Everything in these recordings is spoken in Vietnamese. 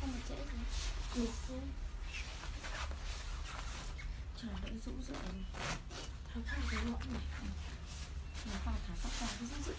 không được trễ gì Lục thôi Trời đỡ rũ rượi. Tháo cái lộn này. Nó vào thả tóc ra, cái rũ rượi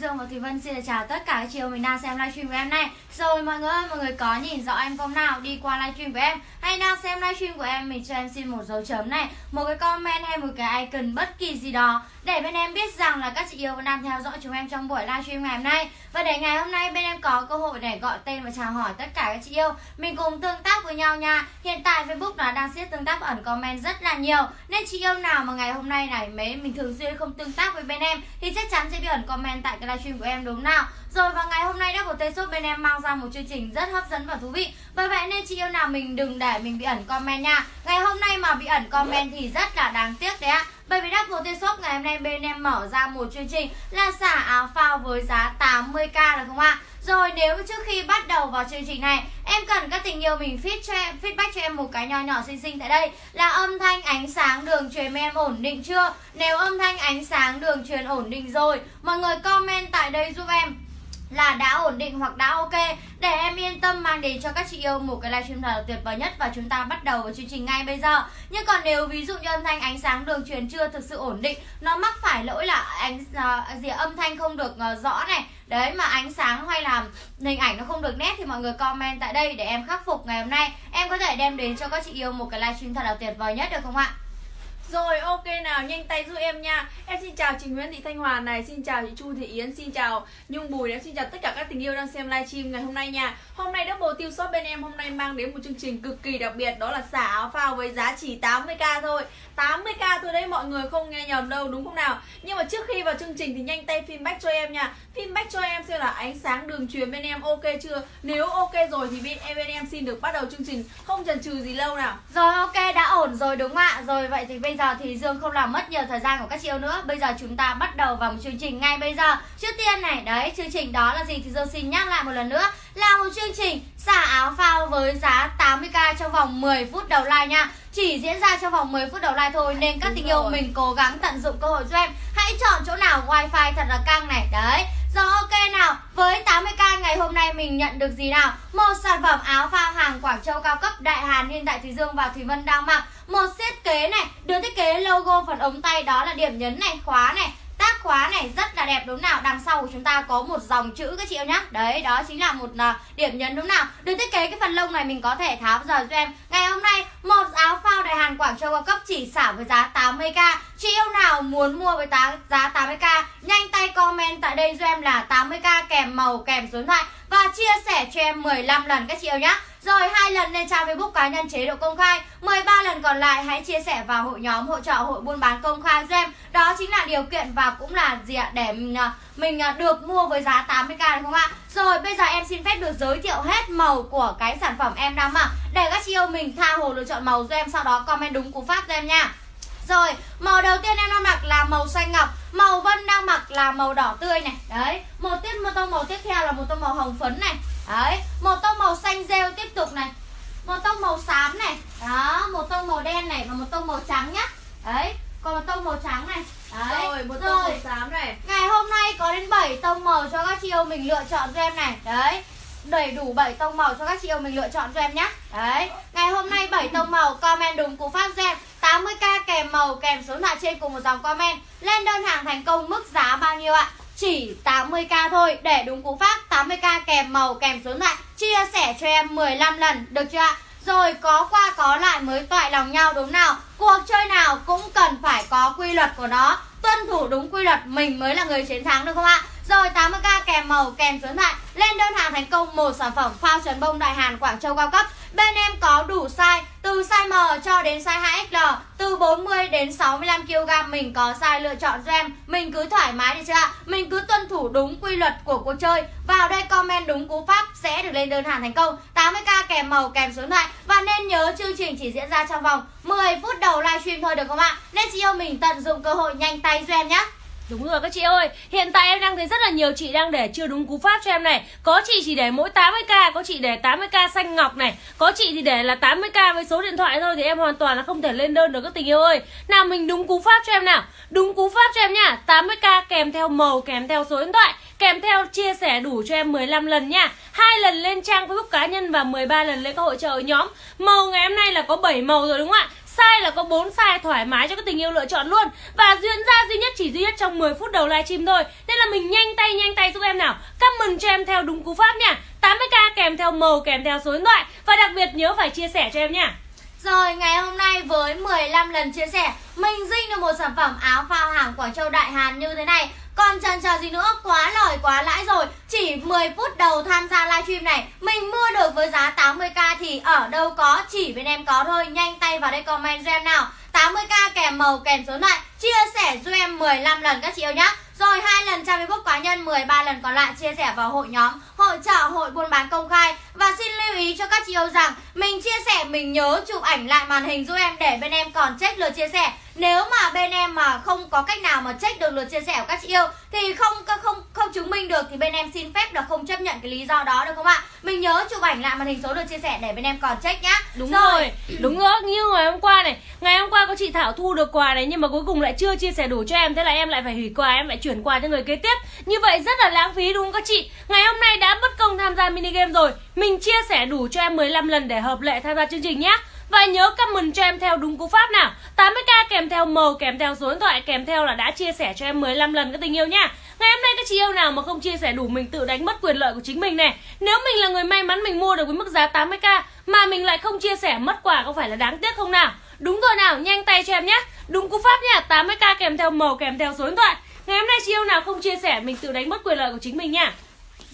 Dương và Thùy Vân xin chào tất cả các chị em mình đang xem livestream của em này. Rồi mọi người ơi, mọi người có nhìn rõ em không nào? Đi qua livestream của em. Hay đang xem livestream của em mình cho em xin một dấu chấm này. Một cái comment hay một cái icon bất kỳ gì đó. Để bên em biết rằng là các chị yêu vẫn đang theo dõi chúng em trong buổi livestream ngày hôm nay. Và để ngày hôm nay bên em có cơ hội để gọi tên và chào hỏi tất cả các chị yêu, Mình cùng tương tác với nhau nha. Hiện tại Facebook là đang siết tương tác ẩn comment rất là nhiều, Nên chị yêu nào mà ngày hôm nay này mấy mình thường xuyên không tương tác với bên em Thì chắc chắn sẽ bị ẩn comment tại cái livestream của em, đúng nào? Rồi và ngày hôm nay đã của tê Shop bên em mang ra một chương trình rất hấp dẫn và thú vị. Bởi vậy nên chị yêu nào mình đừng để mình bị ẩn comment nha. Ngày hôm nay mà bị ẩn comment thì rất là đáng tiếc đấy ạ bởi vì Double T Shop ngày hôm nay bên em mở ra một chương trình là xả áo phao với giá 80k được không ạ? Rồi nếu trước khi bắt đầu vào chương trình này Em cần các tình yêu mình feed cho em, feedback cho em một cái nho nhỏ xinh xinh tại đây Là âm thanh ánh sáng đường truyền em ổn định chưa? Nếu âm thanh ánh sáng đường truyền ổn định rồi Mọi người comment tại đây giúp em là đã ổn định hoặc đã ok. Để em yên tâm mang đến cho các chị yêu một cái livestream thật là tuyệt vời nhất và chúng ta bắt đầu vào chương trình ngay bây giờ. Nhưng còn nếu ví dụ như âm thanh ánh sáng đường truyền chưa thực sự ổn định nó mắc phải lỗi là ánh uh, gì âm thanh không được uh, rõ này. Đấy mà ánh sáng hay là hình ảnh nó không được nét thì mọi người comment tại đây để em khắc phục ngày hôm nay. Em có thể đem đến cho các chị yêu một cái livestream thật là tuyệt vời nhất được không ạ? Rồi ok nào nhanh tay giúp em nha. Em xin chào chị Nguyễn Thị Thanh Hòa này Xin chào chị Chu Thị Yến Xin chào Nhung Bùi Em xin chào tất cả các tình yêu đang xem livestream ngày hôm nay nha. Hôm nay Double Tiêu Shop bên em hôm nay mang đến một chương trình cực kỳ đặc biệt Đó là xả áo phao với giá chỉ 80k thôi. 80k thôi đấy mọi người không nghe nhầm đâu đúng không nào? Nhưng mà trước khi vào chương trình thì nhanh tay feedback cho em nha. Feedback cho em xem là ánh sáng đường truyền bên em ok chưa? Nếu ok rồi thì bên em, bên em xin được bắt đầu chương trình. Không chần chừ gì lâu nào. Rồi ok đã ổn rồi đúng không ạ? Rồi vậy thì bây giờ thì Dương không làm mất nhiều thời gian của các chị yêu nữa. Bây giờ chúng ta bắt đầu vào một chương trình ngay bây giờ. Trước tiên này đấy chương trình đó là gì thì Dương xin nhắc lại một lần nữa. Là một chương trình xả áo phao với giá 80k trong vòng 10 phút đầu live nha. Chỉ diễn ra trong vòng 10 phút đầu live thôi nên các Đúng tình rồi. yêu mình cố gắng tận dụng cơ hội giúp em. Hãy chọn chỗ nào wifi thật là căng này. Đấy rồi ok nào. Với 80k ngày hôm nay mình nhận được gì nào? Một sản phẩm áo phao hàng Quảng Châu cao cấp đại hàn hiện tại Thùy Dương và Thùy Vân đang mặc một thiết kế này, được thiết kế logo phần ống tay đó là điểm nhấn này, khóa này, tác khóa này rất là đẹp, đúng nào? Đằng sau của chúng ta có một dòng chữ các chị em nhá. Đấy, đó chính là một à, điểm nhấn, đúng nào? Được thiết kế cái phần lông này mình có thể tháo giờ cho em. Ngày hôm nay, một áo phao đại hàn quảng châu cao cấp chỉ xả với giá 80k chị yêu nào muốn mua với giá 80k nhanh tay comment tại đây cho em là 80k kèm màu, kèm số điện thoại và chia sẻ cho em 15 lần các chị yêu nhá. Rồi hai lần lên trang Facebook cá nhân chế độ công khai. 13 lần còn lại hãy chia sẻ vào hội nhóm hỗ trợ hội buôn bán công khai cho em. Đó chính là điều kiện và cũng là gì ạ? Để mình, à, mình à, được mua với giá 80k đúng không ạ? Rồi bây giờ em xin phép được giới thiệu hết màu của cái sản phẩm em đang mặc. Để các chị yêu mình tha hồ lựa chọn màu cho em sau đó comment đúng cú pháp cho em nha rồi, màu đầu tiên em đang mặc là màu xanh ngọc Màu Vân đang mặc là màu đỏ tươi này. Đấy, một tiếp một tông màu tiếp theo là một tông màu hồng phấn này. Đấy, một tông màu xanh rêu tiếp tục này. Một tông màu xám này. Đó, một tông màu đen này và một tông màu trắng nhá. Đấy, còn một tông màu trắng này. Đấy, Rồi một tông màu xám này. Ngày hôm nay có đến 7 tông màu cho các chị yêu mình lựa chọn cho em này. Đấy đầy đủ 7 tông màu cho các chị yêu mình lựa chọn cho em nhé. Đấy. Ngày hôm nay 7 tông màu, comment đúng cú pháp cho em 80k kèm màu, kèm số điện thoại trên cùng một dòng comment. Lên đơn hàng thành công mức giá bao nhiêu ạ? Chỉ 80k thôi. Để đúng cú pháp 80k kèm màu, kèm số điện thoại Chia sẻ cho em 15 lần, Được chưa ạ? Rồi có qua có lại mới toại lòng nhau đúng nào? Cuộc chơi nào cũng cần phải có quy luật của nó. Tuân thủ đúng quy luật, mình mới là người chiến thắng, được không ạ? Rồi 80k kèm màu, kèm khuyến mại Lên đơn hàng thành công một sản phẩm phao trần bông đại hàn Quảng Châu cao cấp. Bên em có đủ size, từ size M cho đến size 2XL Từ 40 đến 65kg mình có size lựa chọn cho em. Mình cứ thoải mái đi chưa ạ? Mình cứ tuân thủ đúng quy luật của cuộc chơi. Vào đây comment đúng cú pháp sẽ được lên đơn hàng thành công. 80k kèm màu, kèm số điện thoại và nên nhớ chương trình chỉ diễn ra trong vòng 10 phút đầu livestream thôi, được không ạ? Nên chị yêu mình tận dụng cơ hội nhanh tay cho em nhé. Đúng rồi các chị ơi, hiện tại em đang thấy rất là nhiều chị đang để chưa đúng cú pháp cho em này. Có chị chỉ để mỗi 80k, có chị để 80k xanh ngọc này. Có chị thì để là 80k với số điện thoại thôi thì em hoàn toàn là không thể lên đơn được các tình yêu ơi. Nào mình đúng cú pháp cho em nào. Đúng cú pháp cho em nhá 80k kèm theo màu, kèm theo số điện thoại Kèm theo chia sẻ đủ cho em 15 lần nha. Hai lần lên trang Facebook cá nhân và 13 lần lên các hội trợ nhóm. Màu ngày hôm nay là có 7 màu rồi đúng không ạ? Size là có 4 size thoải mái cho các tình yêu lựa chọn luôn. Và diễn ra duy nhất chỉ duy nhất trong 10 phút đầu livestream thôi. Nên là mình nhanh tay nhanh tay giúp em nào. Comment cho em theo đúng cú pháp nha. 80k kèm theo màu, kèm theo số điện thoại. Và đặc biệt nhớ phải chia sẻ cho em nha. Rồi, ngày hôm nay với 15 lần chia sẻ, Mình dinh được một sản phẩm áo phao hàng Quảng Châu Đại Hàn như thế này còn chần chờ gì nữa? Quá lời, quá lãi rồi. Chỉ 10 phút đầu tham gia livestream này, Mình mua được với giá 80k thì ở đâu có, Chỉ bên em có thôi. Nhanh tay vào đây comment cho em nào. 80k kèm màu, kèm số lại. Chia sẻ cho em 15 lần các chị yêu nhá. Rồi hai lần trang Facebook cá nhân 13 lần còn lại chia sẻ vào hội nhóm, Hội trợ hội buôn bán công khai. Và xin lưu ý cho các chị yêu rằng, Mình chia sẻ, mình nhớ chụp ảnh lại màn hình giúp em Để bên em còn check lượt chia sẻ nếu mà bên em mà không có cách nào mà check được lượt chia sẻ của các chị yêu thì không không không chứng minh được thì bên em xin phép là không chấp nhận cái lý do đó được không ạ? Mình nhớ chụp ảnh lại màn hình số lượt chia sẻ để bên em còn check nhá. Đúng rồi. rồi. Đúng rồi, như ngày hôm qua này, ngày hôm qua có chị Thảo thu được quà này nhưng mà cuối cùng lại chưa chia sẻ đủ cho em thế là em lại phải hủy quà, em lại chuyển quà cho người kế tiếp. Như vậy rất là lãng phí đúng không các chị? Ngày hôm nay đã bất công tham gia mini game rồi, mình chia sẻ đủ cho em 15 lần để hợp lệ tham gia chương trình nhé. Và nhớ comment cho em theo đúng cú pháp nào. 80k kèm theo m, kèm theo số điện thoại, kèm theo là đã chia sẻ cho em 15 lần các tình yêu nha. Ngày hôm nay các chị yêu nào mà không chia sẻ đủ mình tự đánh mất quyền lợi của chính mình này Nếu mình là người may mắn mình mua được với mức giá 80k Mà mình lại không chia sẻ mất quà có phải là đáng tiếc không nào? Đúng rồi nào, nhanh tay cho em nhé. Đúng cú pháp nha 80k kèm theo m, kèm theo số điện thoại. Ngày hôm nay chị yêu nào không chia sẻ mình tự đánh mất quyền lợi của chính mình nha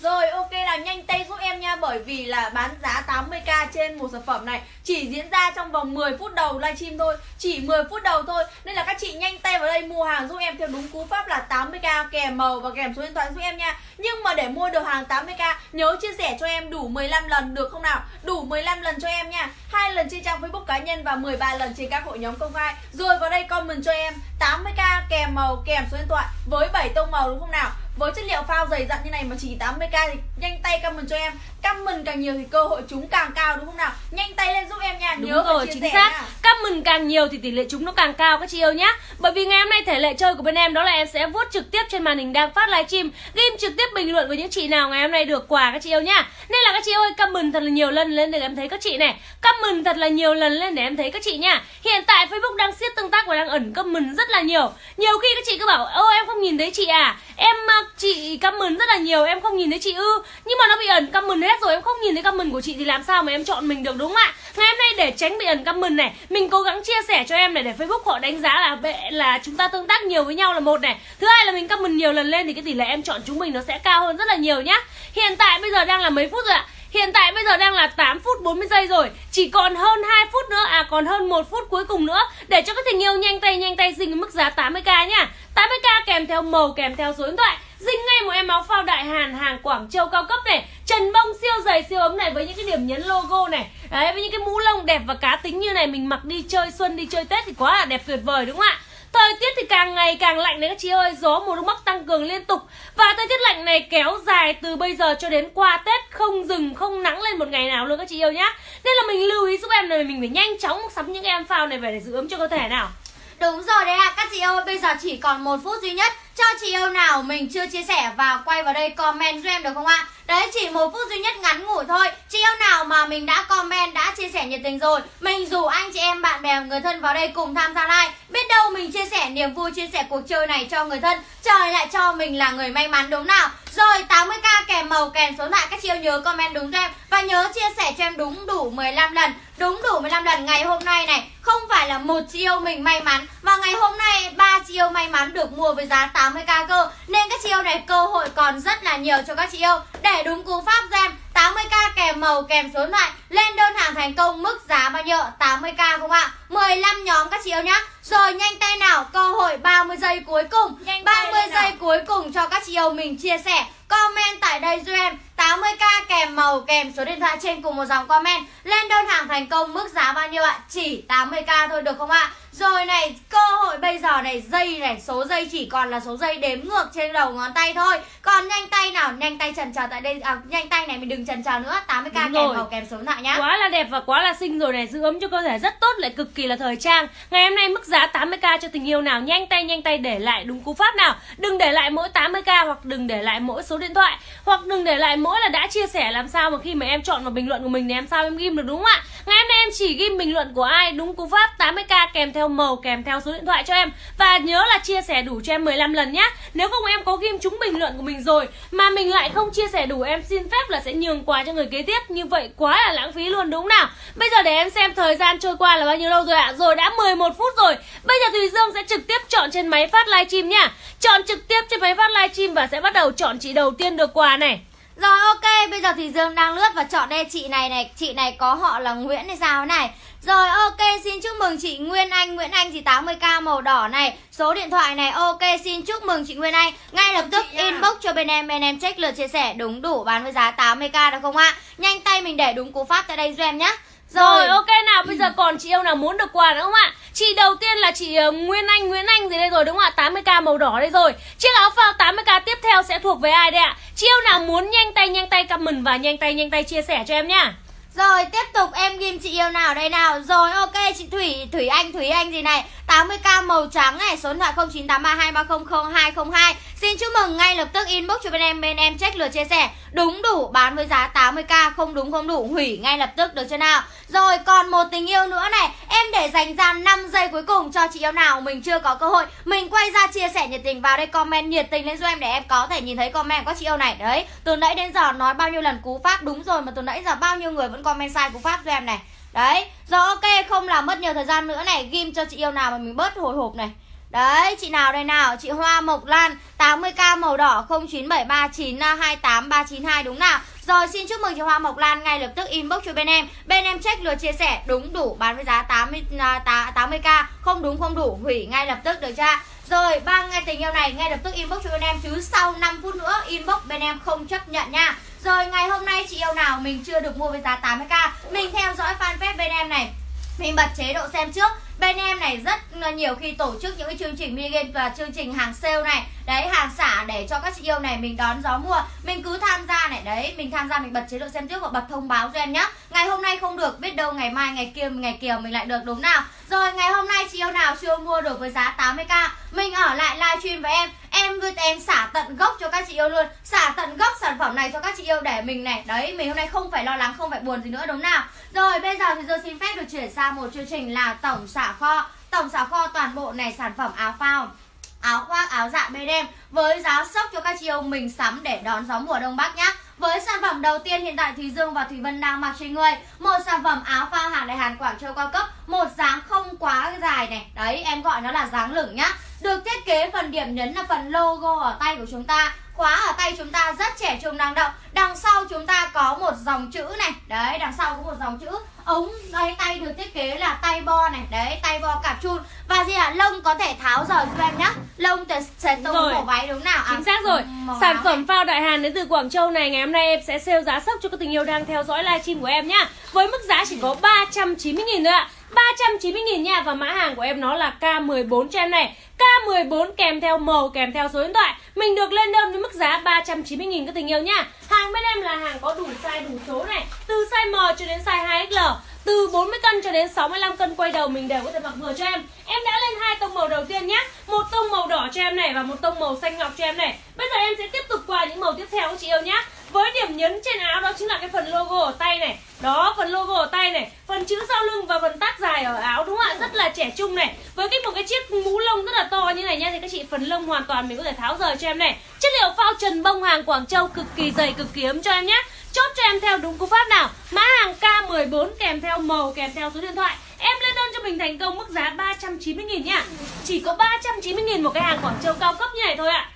rồi, ok là nhanh tay giúp em nha, Bởi vì là bán giá 80k trên một sản phẩm này Chỉ diễn ra trong vòng 10 phút đầu livestream thôi, Chỉ 10 phút đầu thôi. Nên là các chị nhanh tay vào đây mua hàng giúp em theo đúng cú pháp là 80k kèm màu và kèm số điện thoại giúp em nha. Nhưng mà để mua được hàng 80k nhớ chia sẻ cho em đủ 15 lần, được không nào? Đủ 15 lần cho em nha. Hai lần trên trang Facebook cá nhân và 13 lần trên các hội nhóm công khai. Rồi vào đây comment cho em 80k kèm màu, kèm số điện thoại với 7 tông màu, đúng không nào? Với chất liệu phao dày dặn như này mà chỉ 80k thì nhanh tay comment cho em. Comment càng nhiều thì cơ hội trúng càng cao đúng không nào? Nhanh tay lên giúp em nha đúng nhớ rồi chính xác. nha. comment càng nhiều thì tỷ lệ trúng nó càng cao các chị yêu nhá. Bởi vì ngày hôm nay thể lệ chơi của bên em đó là em sẽ vuốt trực tiếp trên màn hình đang phát livestream ghim trực tiếp bình luận với những chị nào ngày hôm nay được quà các chị yêu nhá. Nên là các chị ơi comment thật là nhiều lần lên để em thấy các chị này. Comment thật là nhiều lần lên để em thấy các chị nha hiện tại facebook đang siết tương tác và đang ẩn comment rất là nhiều. Nhiều khi các chị cứ bảo ô em không nhìn thấy chị à. Em chị comment rất là nhiều, em không nhìn thấy chị ư. Nhưng mà nó bị ẩn comment hết rồi, em không nhìn thấy comment của chị thì làm sao mà em chọn mình được, đúng không ạ? Ngày hôm nay để tránh bị ẩn comment này, mình cố gắng chia sẻ cho em này để facebook họ đánh giá là là chúng ta tương tác nhiều với nhau là một này. Thứ hai là mình comment nhiều lần lên thì cái tỷ lệ em chọn chúng mình nó sẽ cao hơn rất là nhiều nhá. Hiện tại bây giờ đang là mấy phút rồi ạ? Hiện tại bây giờ đang là 8 phút 40 giây rồi. Chỉ còn hơn 2 phút nữa À còn hơn 1 phút cuối cùng nữa Để cho các tình yêu nhanh tay nhanh tay dinh mức giá 80k nhá. 80k kèm theo màu kèm theo số điện thoại. Dinh ngay một em áo phao đại hàn, hàng Quảng Châu cao cấp này. Trần bông siêu dày, siêu ấm này với những cái điểm nhấn logo này. Đấy, với những cái mũ lông đẹp và cá tính như này, Mình mặc đi chơi xuân, đi chơi Tết thì quá là đẹp tuyệt vời, đúng không ạ? Thời tiết thì càng ngày càng lạnh đấy các chị ơi. Gió mùa đông bắc tăng cường liên tục. Và thời tiết lạnh này kéo dài từ bây giờ cho đến qua Tết. Không dừng, không nắng lên một ngày nào luôn các chị yêu nhá. Nên là mình lưu ý giúp em này Mình phải nhanh chóng sắm những em phao này về để giữ ấm cho cơ thể nào. Đúng rồi đấy ạ, à. các chị ơi, bây giờ chỉ còn một phút duy nhất. Cho chị yêu nào mình chưa chia sẻ và quay vào đây comment giúp em được không ạ? Đấy chỉ một phút duy nhất ngắn ngủi thôi. Chị yêu nào mà mình đã comment, đã chia sẻ nhiệt tình rồi Mình rủ anh chị em, bạn bè, người thân vào đây cùng tham gia like Biết đâu mình chia sẻ niềm vui, chia sẻ cuộc chơi này cho người thân Trời lại cho mình là người may mắn đúng nào. Rồi 80k kèm màu kèm số lại Các chị yêu nhớ comment đúng cho em. Và nhớ chia sẻ cho em đúng đủ 15 lần Đúng đủ 15 lần ngày hôm nay này. Không phải là một chị yêu mình may mắn Và ngày hôm nay ba chị yêu may mắn được mua với giá 80k cơ. Nên các chị yêu này cơ hội còn rất là nhiều cho các chị yêu. Để đúng cú pháp cho em 80k kèm màu kèm số điện thoại. Lên đơn hàng thành công mức giá bao nhiêu? 80k không ạ? 15 nhóm các chị yêu nhá. Rồi nhanh tay nào. Cơ hội 30 giây cuối cùng. Nhanh 30 giây cuối cùng cho các chị yêu mình chia sẻ. Comment tại đây cho em. 80k kèm màu kèm số điện thoại trên cùng một dòng comment. Lên đơn hàng thành công mức giá bao nhiêu ạ? Chỉ 80k thôi được không ạ rồi này cơ hội bây giờ này dây này số dây chỉ còn là số dây đếm ngược trên đầu ngón tay thôi. Còn nhanh tay nào? Nhanh tay trần trờ tại đây à, nhanh tay này mình đừng trần trờ nữa. 80k kèm màu kèm số thoại nhá. Quá là đẹp và quá là xinh rồi này giữ ấm cho cơ thể rất tốt lại cực kỳ là thời trang. Ngày hôm nay mức giá 80k cho tình yêu nào? Nhanh tay nhanh tay để lại đúng cú pháp nào? Đừng để lại mỗi 80k hoặc đừng để lại mỗi số điện thoại. Hoặc đừng để lại mỗi là đã chia sẻ làm sao mà khi mà em chọn vào bình luận của mình thì em sao em ghim được đúng không ạ? Ngày hôm nay em chỉ ghim bình luận của ai đúng cú pháp 80k kèm theo màu kèm theo số điện thoại cho em. Và nhớ là chia sẻ đủ cho em 15 lần nhá. Nếu không em có ghim trúng bình luận của mình rồi mà mình lại không chia sẻ đủ em xin phép là sẽ nhường quà cho người kế tiếp. Như vậy quá là lãng phí luôn đúng nào? Bây giờ để em xem thời gian trôi qua là bao nhiêu lâu rồi ạ? Rồi đã 11 phút rồi. Bây giờ Thùy Dương sẽ trực tiếp chọn trên máy phát livestream nhá. Chọn trực tiếp trên máy phát livestream và sẽ bắt đầu chọn chị đầu tiên được quà này. Rồi ok, bây giờ thì Dương đang lướt và chọn đây. Chị này này, chị này có họ là Nguyễn hay sao này. Rồi ok, xin chúc mừng chị Nguyên Anh, Nguyễn Anh thì 80k màu đỏ này, số điện thoại này. Ok, xin chúc mừng chị Nguyên Anh. Ngay lập tức à. inbox cho bên em, bên em check lượt chia sẻ đúng đủ bán với giá 80k được không ạ? Nhanh tay mình để đúng cú pháp tại đây cho em nhé. Rồi. rồi ok nào bây giờ còn chị yêu nào muốn được quà nữa không ạ Chị đầu tiên là chị uh, Nguyên Anh Nguyễn Anh gì đây rồi đúng không ạ 80k màu đỏ đây rồi Chiếc áo phao 80k tiếp theo sẽ thuộc về ai đây ạ Chị yêu nào muốn nhanh tay nhanh tay comment và nhanh tay nhanh tay chia sẻ cho em nhá rồi, tiếp tục em ghim chị yêu nào đây nào. Rồi, ok, chị Thủy Thủy Anh Thủy Anh gì này. 80k màu trắng này, Số điện thoại 098323000202 Xin chúc mừng ngay lập tức inbox cho bên em Bên em check lượt chia sẻ. Đúng đủ, bán với giá 80k Không đúng, không đủ. Hủy ngay lập tức, được chưa nào? Rồi còn một tình yêu nữa này. Em để dành ra 5 giây cuối cùng cho chị yêu nào Mình chưa có cơ hội. Mình quay ra chia sẻ nhiệt tình vào đây comment nhiệt tình lên cho em Để em có thể nhìn thấy comment của chị yêu này. Đấy từ nãy đến giờ nói bao nhiêu lần cú pháp đúng rồi Mà từ nãy giờ bao nhiêu người vẫn comment sai cú pháp cho em này. Đấy Rồi ok không làm mất nhiều thời gian nữa này. Ghim cho chị yêu nào mà mình bớt hồi hộp này. Đấy, chị nào đây nào? Chị Hoa Mộc Lan 80k màu đỏ 0973928392 đúng nào? Rồi xin chúc mừng chị Hoa Mộc Lan ngay lập tức inbox cho bên em. Bên em check lượt chia sẻ đúng đủ bán với giá 80 80k, à, không đúng không đủ hủy ngay lập tức được chưa? Rồi, ba ngày tình yêu này ngay lập tức inbox cho bên em chứ sau 5 phút nữa inbox bên em không chấp nhận nha. Rồi ngày hôm nay chị yêu nào mình chưa được mua với giá 80k, mình theo dõi fanpage bên em này. Mình bật chế độ xem trước Bên em này rất nhiều khi tổ chức những cái chương trình mini game và chương trình hàng sale này Đấy hàng để cho các chị yêu này mình đón gió mùa. Mình cứ tham gia này. Đấy, mình tham gia mình bật chế độ xem trước và bật thông báo cho em nhé Ngày hôm nay không được, biết đâu ngày mai, ngày kia ngày kia mình lại được, đúng nào? Rồi, ngày hôm nay chị yêu nào? Chưa mua được với giá 80k Mình ở lại livestream với em. Em với em xả tận gốc cho các chị yêu luôn. Xả tận gốc sản phẩm này cho các chị yêu để mình này. Đấy, mình hôm nay không phải lo lắng, không phải buồn gì nữa, đúng nào? Rồi, bây giờ thì giờ xin phép được chuyển sang một chương trình là tổng xả kho. Tổng xả kho toàn bộ này sản phẩm áo phao áo khoác, áo dạ bên đêm với giá sốc cho các chị yêu mình sắm để đón gió mùa đông bắc nhá. Với sản phẩm đầu tiên hiện tại Thùy Dương và Thùy Vân đang mặc trên người, Một sản phẩm áo phao hàng đại Hàn Quảng Châu cao cấp, Một dáng không quá dài này. Đấy, em gọi nó là dáng lửng nhá. Được thiết kế phần điểm nhấn là phần logo ở tay của chúng ta khóa ở tay chúng ta rất trẻ trung năng động đằng sau chúng ta có một dòng chữ này. Đấy đằng sau có một dòng chữ ống tay tay được thiết kế là tay bo này. Đấy tay bo cạp chun. Và gì ạ? À, lông có thể tháo rời cho em nhá. Lông từ sẽ tung cổ váy đúng nào? À, Chính xác rồi. sản phẩm phao đại hàn đến từ quảng châu này. Ngày hôm nay em sẽ sale giá sốc cho các tình yêu đang theo dõi livestream của em nhá. Với mức giá chỉ có 390 000 thôi ạ. à. 390.000 nha, Và mã hàng của em nó là K14 cho em này. K14 kèm theo màu, kèm theo số điện thoại. Mình được lên đơn với mức giá 390.000 các tình yêu nha. Hàng bên em là hàng có đủ size, đủ số này. Từ size M cho đến size 2XL từ 40 cân cho đến 65 cân quay đầu mình đều có thể mặc vừa cho em. Em đã lên hai tông màu đầu tiên nhé Một tông màu đỏ cho em này và một tông màu xanh ngọc cho em này. Bây giờ em sẽ tiếp tục qua những màu tiếp theo các chị yêu nhé với điểm nhấn trên áo đó chính là cái phần logo ở tay này. Đó, phần logo ở tay này. Phần chữ sau lưng và phần tác dài ở áo, đúng không ạ? Rất là trẻ trung này. Với cái một cái chiếc mũ lông rất là to như này nha Thì các chị phần lông hoàn toàn mình có thể tháo rời cho em này. Chất liệu phao trần bông hàng Quảng Châu cực kỳ dày, cực kỳ ấm cho em nhé Chốt cho em theo đúng cú pháp nào? Mã hàng K14 kèm theo màu, kèm theo số điện thoại. Em lên đơn cho mình thành công mức giá 390 nghìn nha Chỉ có 390 nghìn một cái hàng Quảng Châu cao cấp như này thôi ạ.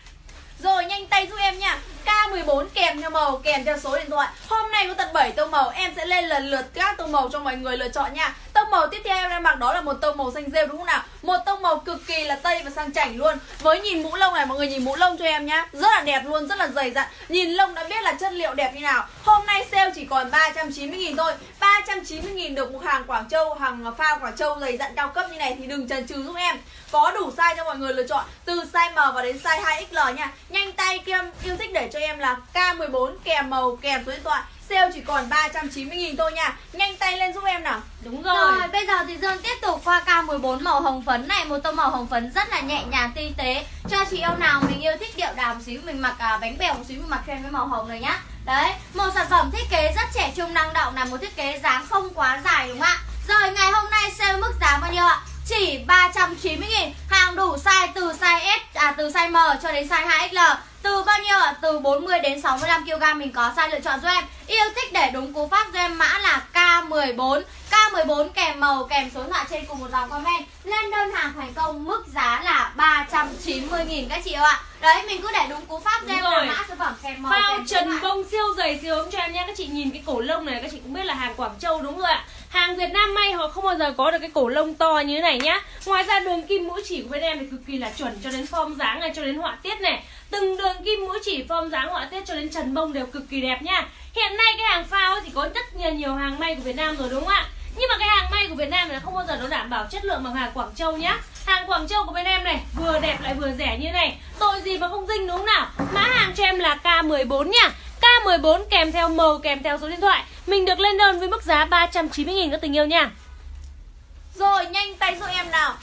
Rồi, nhanh tay giúp em nha K14 kèm theo màu kèm theo số điện thoại. Hôm nay có tận 7 tông màu Em sẽ lên lần lượt các tông màu cho mọi người lựa chọn nha. Tông màu tiếp theo em đang mặc đó là một tông màu xanh rêu đúng không nào? Một tông màu cực kỳ là tây và sang chảnh luôn. Với nhìn mũ lông này mọi người nhìn mũ lông cho em nhá. Rất là đẹp luôn, rất là dày dặn. Nhìn lông đã biết là chất liệu đẹp như nào. Hôm nay sale chỉ còn 390.000 thôi. 390.000 được một hàng Quảng Châu Hàng phao Quảng Châu dày dặn cao cấp như này Thì đừng chần chừ giúp em. Có đủ size cho mọi người lựa chọn Từ size M và đến size 2XL nha. Nhanh tay kia yêu thích để cho em là K14 kèm màu kèm số điện thoại. Sale chỉ còn 390.000 thôi nha. Nhanh tay lên giúp em nào. Đúng rồi. Rồi, bây giờ thì Dương tiếp tục qua K14 màu hồng phấn này. Một tông màu hồng phấn rất là nhẹ nhàng tinh tế. Cho chị yêu nào mình yêu thích điệu đào một xíu Mình mặc à, bánh bèo một xíu mình mặc trend với màu hồng này nhá. Đấy, một sản phẩm thiết kế rất trẻ trung năng động là một thiết kế dáng không quá dài đúng không ạ? Rồi ngày hôm nay sale mức giá bao nhiêu ạ? Chỉ 390 nghìn. Hàng đủ size từ size S à từ size M cho đến size 2XL từ bao nhiêu ạ? Từ 40 đến 65 kg mình có size lựa chọn giúp em. Yêu thích để đúng cú pháp cho em mã là K14. K14 kèm màu kèm số điện thoại trên cùng một dòng comment. Lên đơn hàng thành công mức giá là 390 000 các chị yêu ạ. Đấy mình cứ để đúng cú pháp cho em là mã sản phẩm kèm màu Phao kèm trần bông siêu dày siêu ấm cho em nhé Các chị nhìn cái cổ lông này các chị cũng biết là hàng Quảng Châu đúng rồi ạ Hàng Việt Nam may họ không bao giờ có được cái cổ lông to như thế này nhá. Ngoài ra đường kim mũi chỉ của bên em thì cực kỳ là chuẩn cho đến form dáng này cho đến họa tiết này. Từng đường kim mũi chỉ form dáng họa tiết cho đến trần bông đều cực kỳ đẹp nhá. Hiện nay cái hàng phao thì có rất nhiều, nhiều hàng may của Việt Nam rồi đúng không ạ? Nhưng mà cái hàng may của Việt Nam là không bao giờ nó đảm bảo chất lượng bằng hàng Quảng Châu nhá. Hàng Quảng Châu của bên em này vừa đẹp lại vừa rẻ như này. Tội gì mà không dinh đúng không nào? Mã hàng cho em là K14 nha K14 kèm theo màu kèm theo số điện thoại. Mình được lên đơn với mức giá 390.000 các tình yêu nha. Rồi, nhanh tay giúp em nào.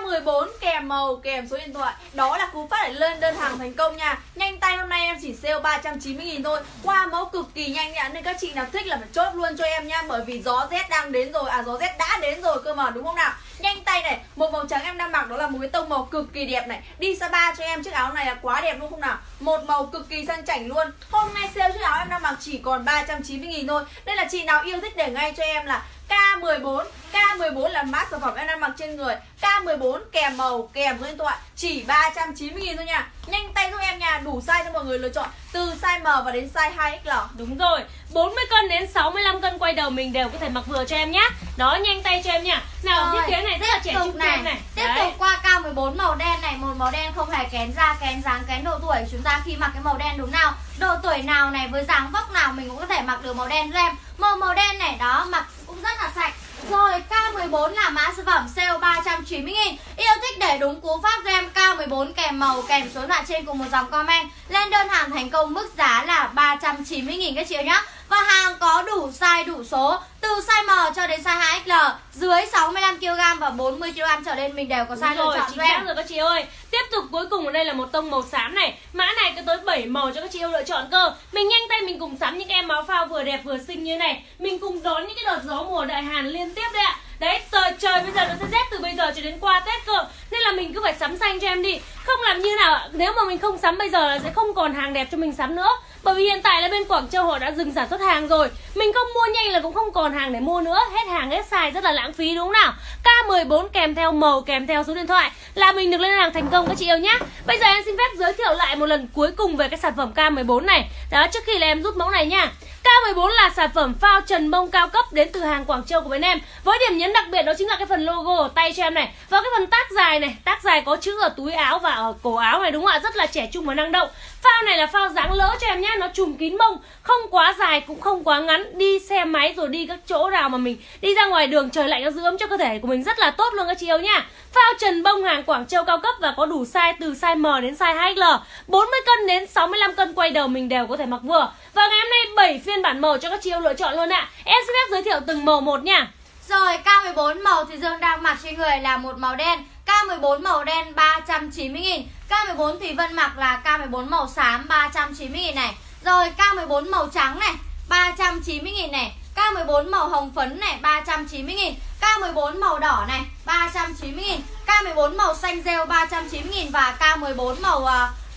K14 kèm màu, kèm số điện thoại. Đó là cú phát để lên đơn hàng thành công nha. Nhanh tay, hôm nay em chỉ sale 390.000 thôi. Qua mẫu cực kỳ nhanh nhá Nên các chị nào thích là phải chốt luôn cho em nha Bởi vì gió rét đang đến rồi. À gió rét đã đến rồi cơ mà, đúng không nào? Nhanh tay này, Một màu trắng em đang mặc đó là một cái tông màu cực kỳ đẹp này. Đi Sapa cho em chiếc áo này là quá đẹp đúng không nào? Một màu cực kỳ sang chảnh luôn. Hôm nay sale chiếc áo em đang mặc chỉ còn 390.000 thôi. Nên là chị nào yêu thích để ngay cho em là K14 K14 là mát sản phẩm em đang mặc trên người. K14 kèm màu, kèm số điện thoại Chỉ 390.000 thôi nha. Nhanh tay giúp em nha Đủ size cho mọi người lựa chọn. Từ size M và đến size 2XL Đúng rồi 40 cân đến 65 cân quay đầu mình đều có thể mặc vừa cho em nhá. Đó nhanh tay cho em nha. Nào Rồi, thiết kế này rất là trẻ trung em này. Tiếp Đấy. tục qua K14 màu đen này. Một màu đen không hề kén da, kén dáng, kén độ tuổi. Chúng ta khi mặc cái màu đen đúng nào? Độ tuổi nào này với dáng vóc nào Mình cũng có thể mặc được màu đen cho em. Màu màu đen này đó mặc cũng rất là sạch rồi K14 là mã sản phẩm sale 390 000 Yêu thích để đúng cú pháp gem K14 kèm màu, kèm số điện thoại trên cùng một dòng comment. Lên đơn hàng thành công, mức giá là 390 000 các chị ơi nhá. Và hàng có đủ size đủ số Từ size M cho đến size 2XL Dưới 65kg và 40kg trở lên mình đều có size lựa chọn chính xác rồi các chị ơi. Tiếp tục cuối cùng ở đây là một tông màu xám này. Mã này có tới 7 màu cho các chị yêu lựa chọn cơ. Mình nhanh tay mình cùng sắm những cái em áo phao vừa đẹp vừa xinh như này. Mình cùng đón những cái đợt gió mùa đại hàn liên tiếp đấy ạ Đấy, trời, trời bây giờ nó sẽ rét từ bây giờ cho đến qua Tết cơ. Nên là mình cứ phải sắm xanh cho em đi. Không làm như nào ạ. Nếu mà mình không sắm bây giờ là sẽ không còn hàng đẹp cho mình sắm nữa. Bởi vì hiện tại là bên Quảng Châu họ đã dừng sản xuất hàng rồi. Mình không mua nhanh là cũng không còn hàng để mua nữa. Hết hàng hết size rất là lãng phí đúng không nào? K14 kèm theo màu kèm theo số điện thoại. Là mình được lên hàng thành công các chị yêu nhé Bây giờ em xin phép giới thiệu lại một lần cuối cùng về cái sản phẩm K14 này. Đó trước khi là em rút mẫu này nha K14 là sản phẩm phao trần bông cao cấp đến từ hàng Quảng Châu của bên em. Với điểm nhấn đặc biệt đó chính là cái phần logo ở tay cho em này. Và cái phần tác dài này, Tác dài có chữ ở túi áo và ở cổ áo này đúng không ạ? Rất là trẻ trung và năng động. Phao này là phao dáng lỡ cho em nhé, Nó trùm kín mông, Không quá dài cũng không quá ngắn. Đi xe máy rồi đi các chỗ nào mà mình đi ra ngoài đường trời lạnh nó giữ ấm cho cơ thể của mình rất là tốt luôn các chị yêu nha Phao trần bông hàng Quảng Châu cao cấp và có đủ size từ size M đến size 2l 40 cân đến 65 cân quay đầu mình đều có thể mặc vừa. Và ngày hôm nay 7 phiên bản màu cho các chị yêu lựa chọn luôn ạ. Em xin phép giới thiệu từng màu một nha. Rồi K14 màu thì Dương đang mặc trên người là một màu đen. K14 màu đen 390 000 K14 Thùy Vân mặc là K14 màu xám 390 000 này. Rồi K14 màu trắng này 390 000 này. K14 màu hồng phấn này 390 000 K14 màu đỏ này 390 000 K14 màu xanh rêu 390 000 Và K14 màu uh,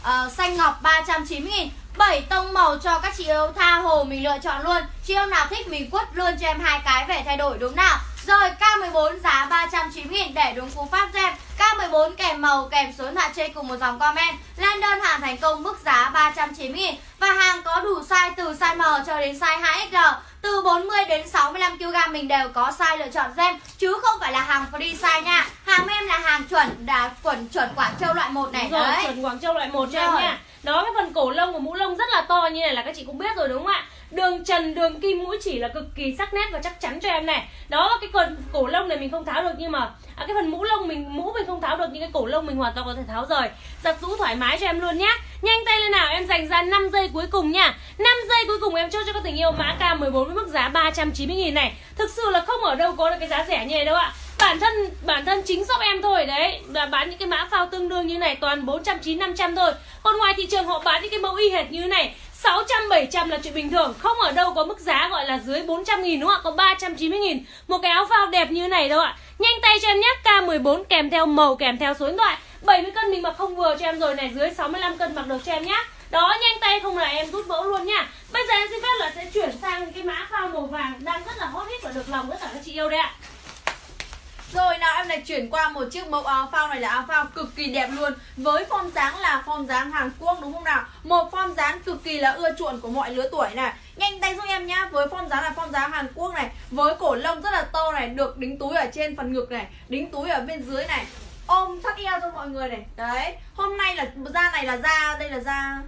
uh, xanh ngọc 390 000 7 tông màu cho các chị yêu tha hồ mình lựa chọn luôn. Chị yêu nào thích mình quất luôn cho em hai cái về thay đổi đúng nào. Rồi K14 giá 390 000 để đúng cú pháp cho em. K14 kèm màu kèm số điện thoại trên cùng một dòng comment. Lên đơn hàng thành công mức giá 390 000 Và hàng có đủ size từ size M cho đến size 2XL Từ 40 đến 65kg mình đều có size lựa chọn cho em. Chứ không phải là hàng free size nha. Hàng em là hàng chuẩn, đã chuẩn chuẩn Quảng Châu loại 1 này. Đúng rồi, đấy. chuẩn Quảng Châu loại 1 cho em Rồi. nha đó cái phần cổ lông và mũ lông rất là to như này là các chị cũng biết rồi đúng không ạ? Đường trần, đường kim mũi chỉ là cực kỳ sắc nét và chắc chắn cho em này. Đó cái phần cổ lông này mình không tháo được nhưng mà à, Cái phần mũ lông mình mũ mình không tháo được nhưng cái cổ lông mình hoàn toàn có thể tháo rời. Giặt rũ thoải mái cho em luôn nhá. Nhanh tay lên nào em dành ra 5 giây cuối cùng nha. 5 giây cuối cùng em chốt cho các tình yêu mã K14 với mức giá 390 000 này. Thực sự là không ở đâu có được cái giá rẻ như này đâu ạ bản thân bản thân chính shop em thôi, đấy. Là bán những cái mã phao tương đương như này toàn 490 500 thôi. Còn ngoài thị trường họ bán những cái mẫu y hệt như thế này 600 700 là chuyện bình thường. Không ở đâu có mức giá gọi là dưới 400 nghìn đúng không ạ? Có 390 nghìn. Một cái áo phao đẹp như này đâu ạ. Nhanh tay cho em nhé. K14 kèm theo màu, kèm theo số điện thoại. 70 cân mình mặc không vừa cho em rồi này, dưới 65 cân mặc được cho em nhé. Đó, nhanh tay không là em rút mẫu luôn nha. Bây giờ em xin phép là sẽ chuyển sang cái mã phao màu vàng đang rất là hot hit và được lòng tất cả các chị yêu đây ạ. Rồi, nào em này chuyển qua một chiếc mẫu áo phao này là áo phao cực kỳ đẹp luôn. Với form dáng là form dáng Hàn Quốc, đúng không nào? Một form dáng cực kỳ là ưa chuộng của mọi lứa tuổi này. Nhanh tay giúp em nhá. Với form dáng là form dáng Hàn Quốc này, Với cổ lông rất là to này, Được đính túi ở trên phần ngực này, Đính túi ở bên dưới này. Ôm thắt eo cho mọi người này. Đấy, Hôm nay là, da này là da, Đây là da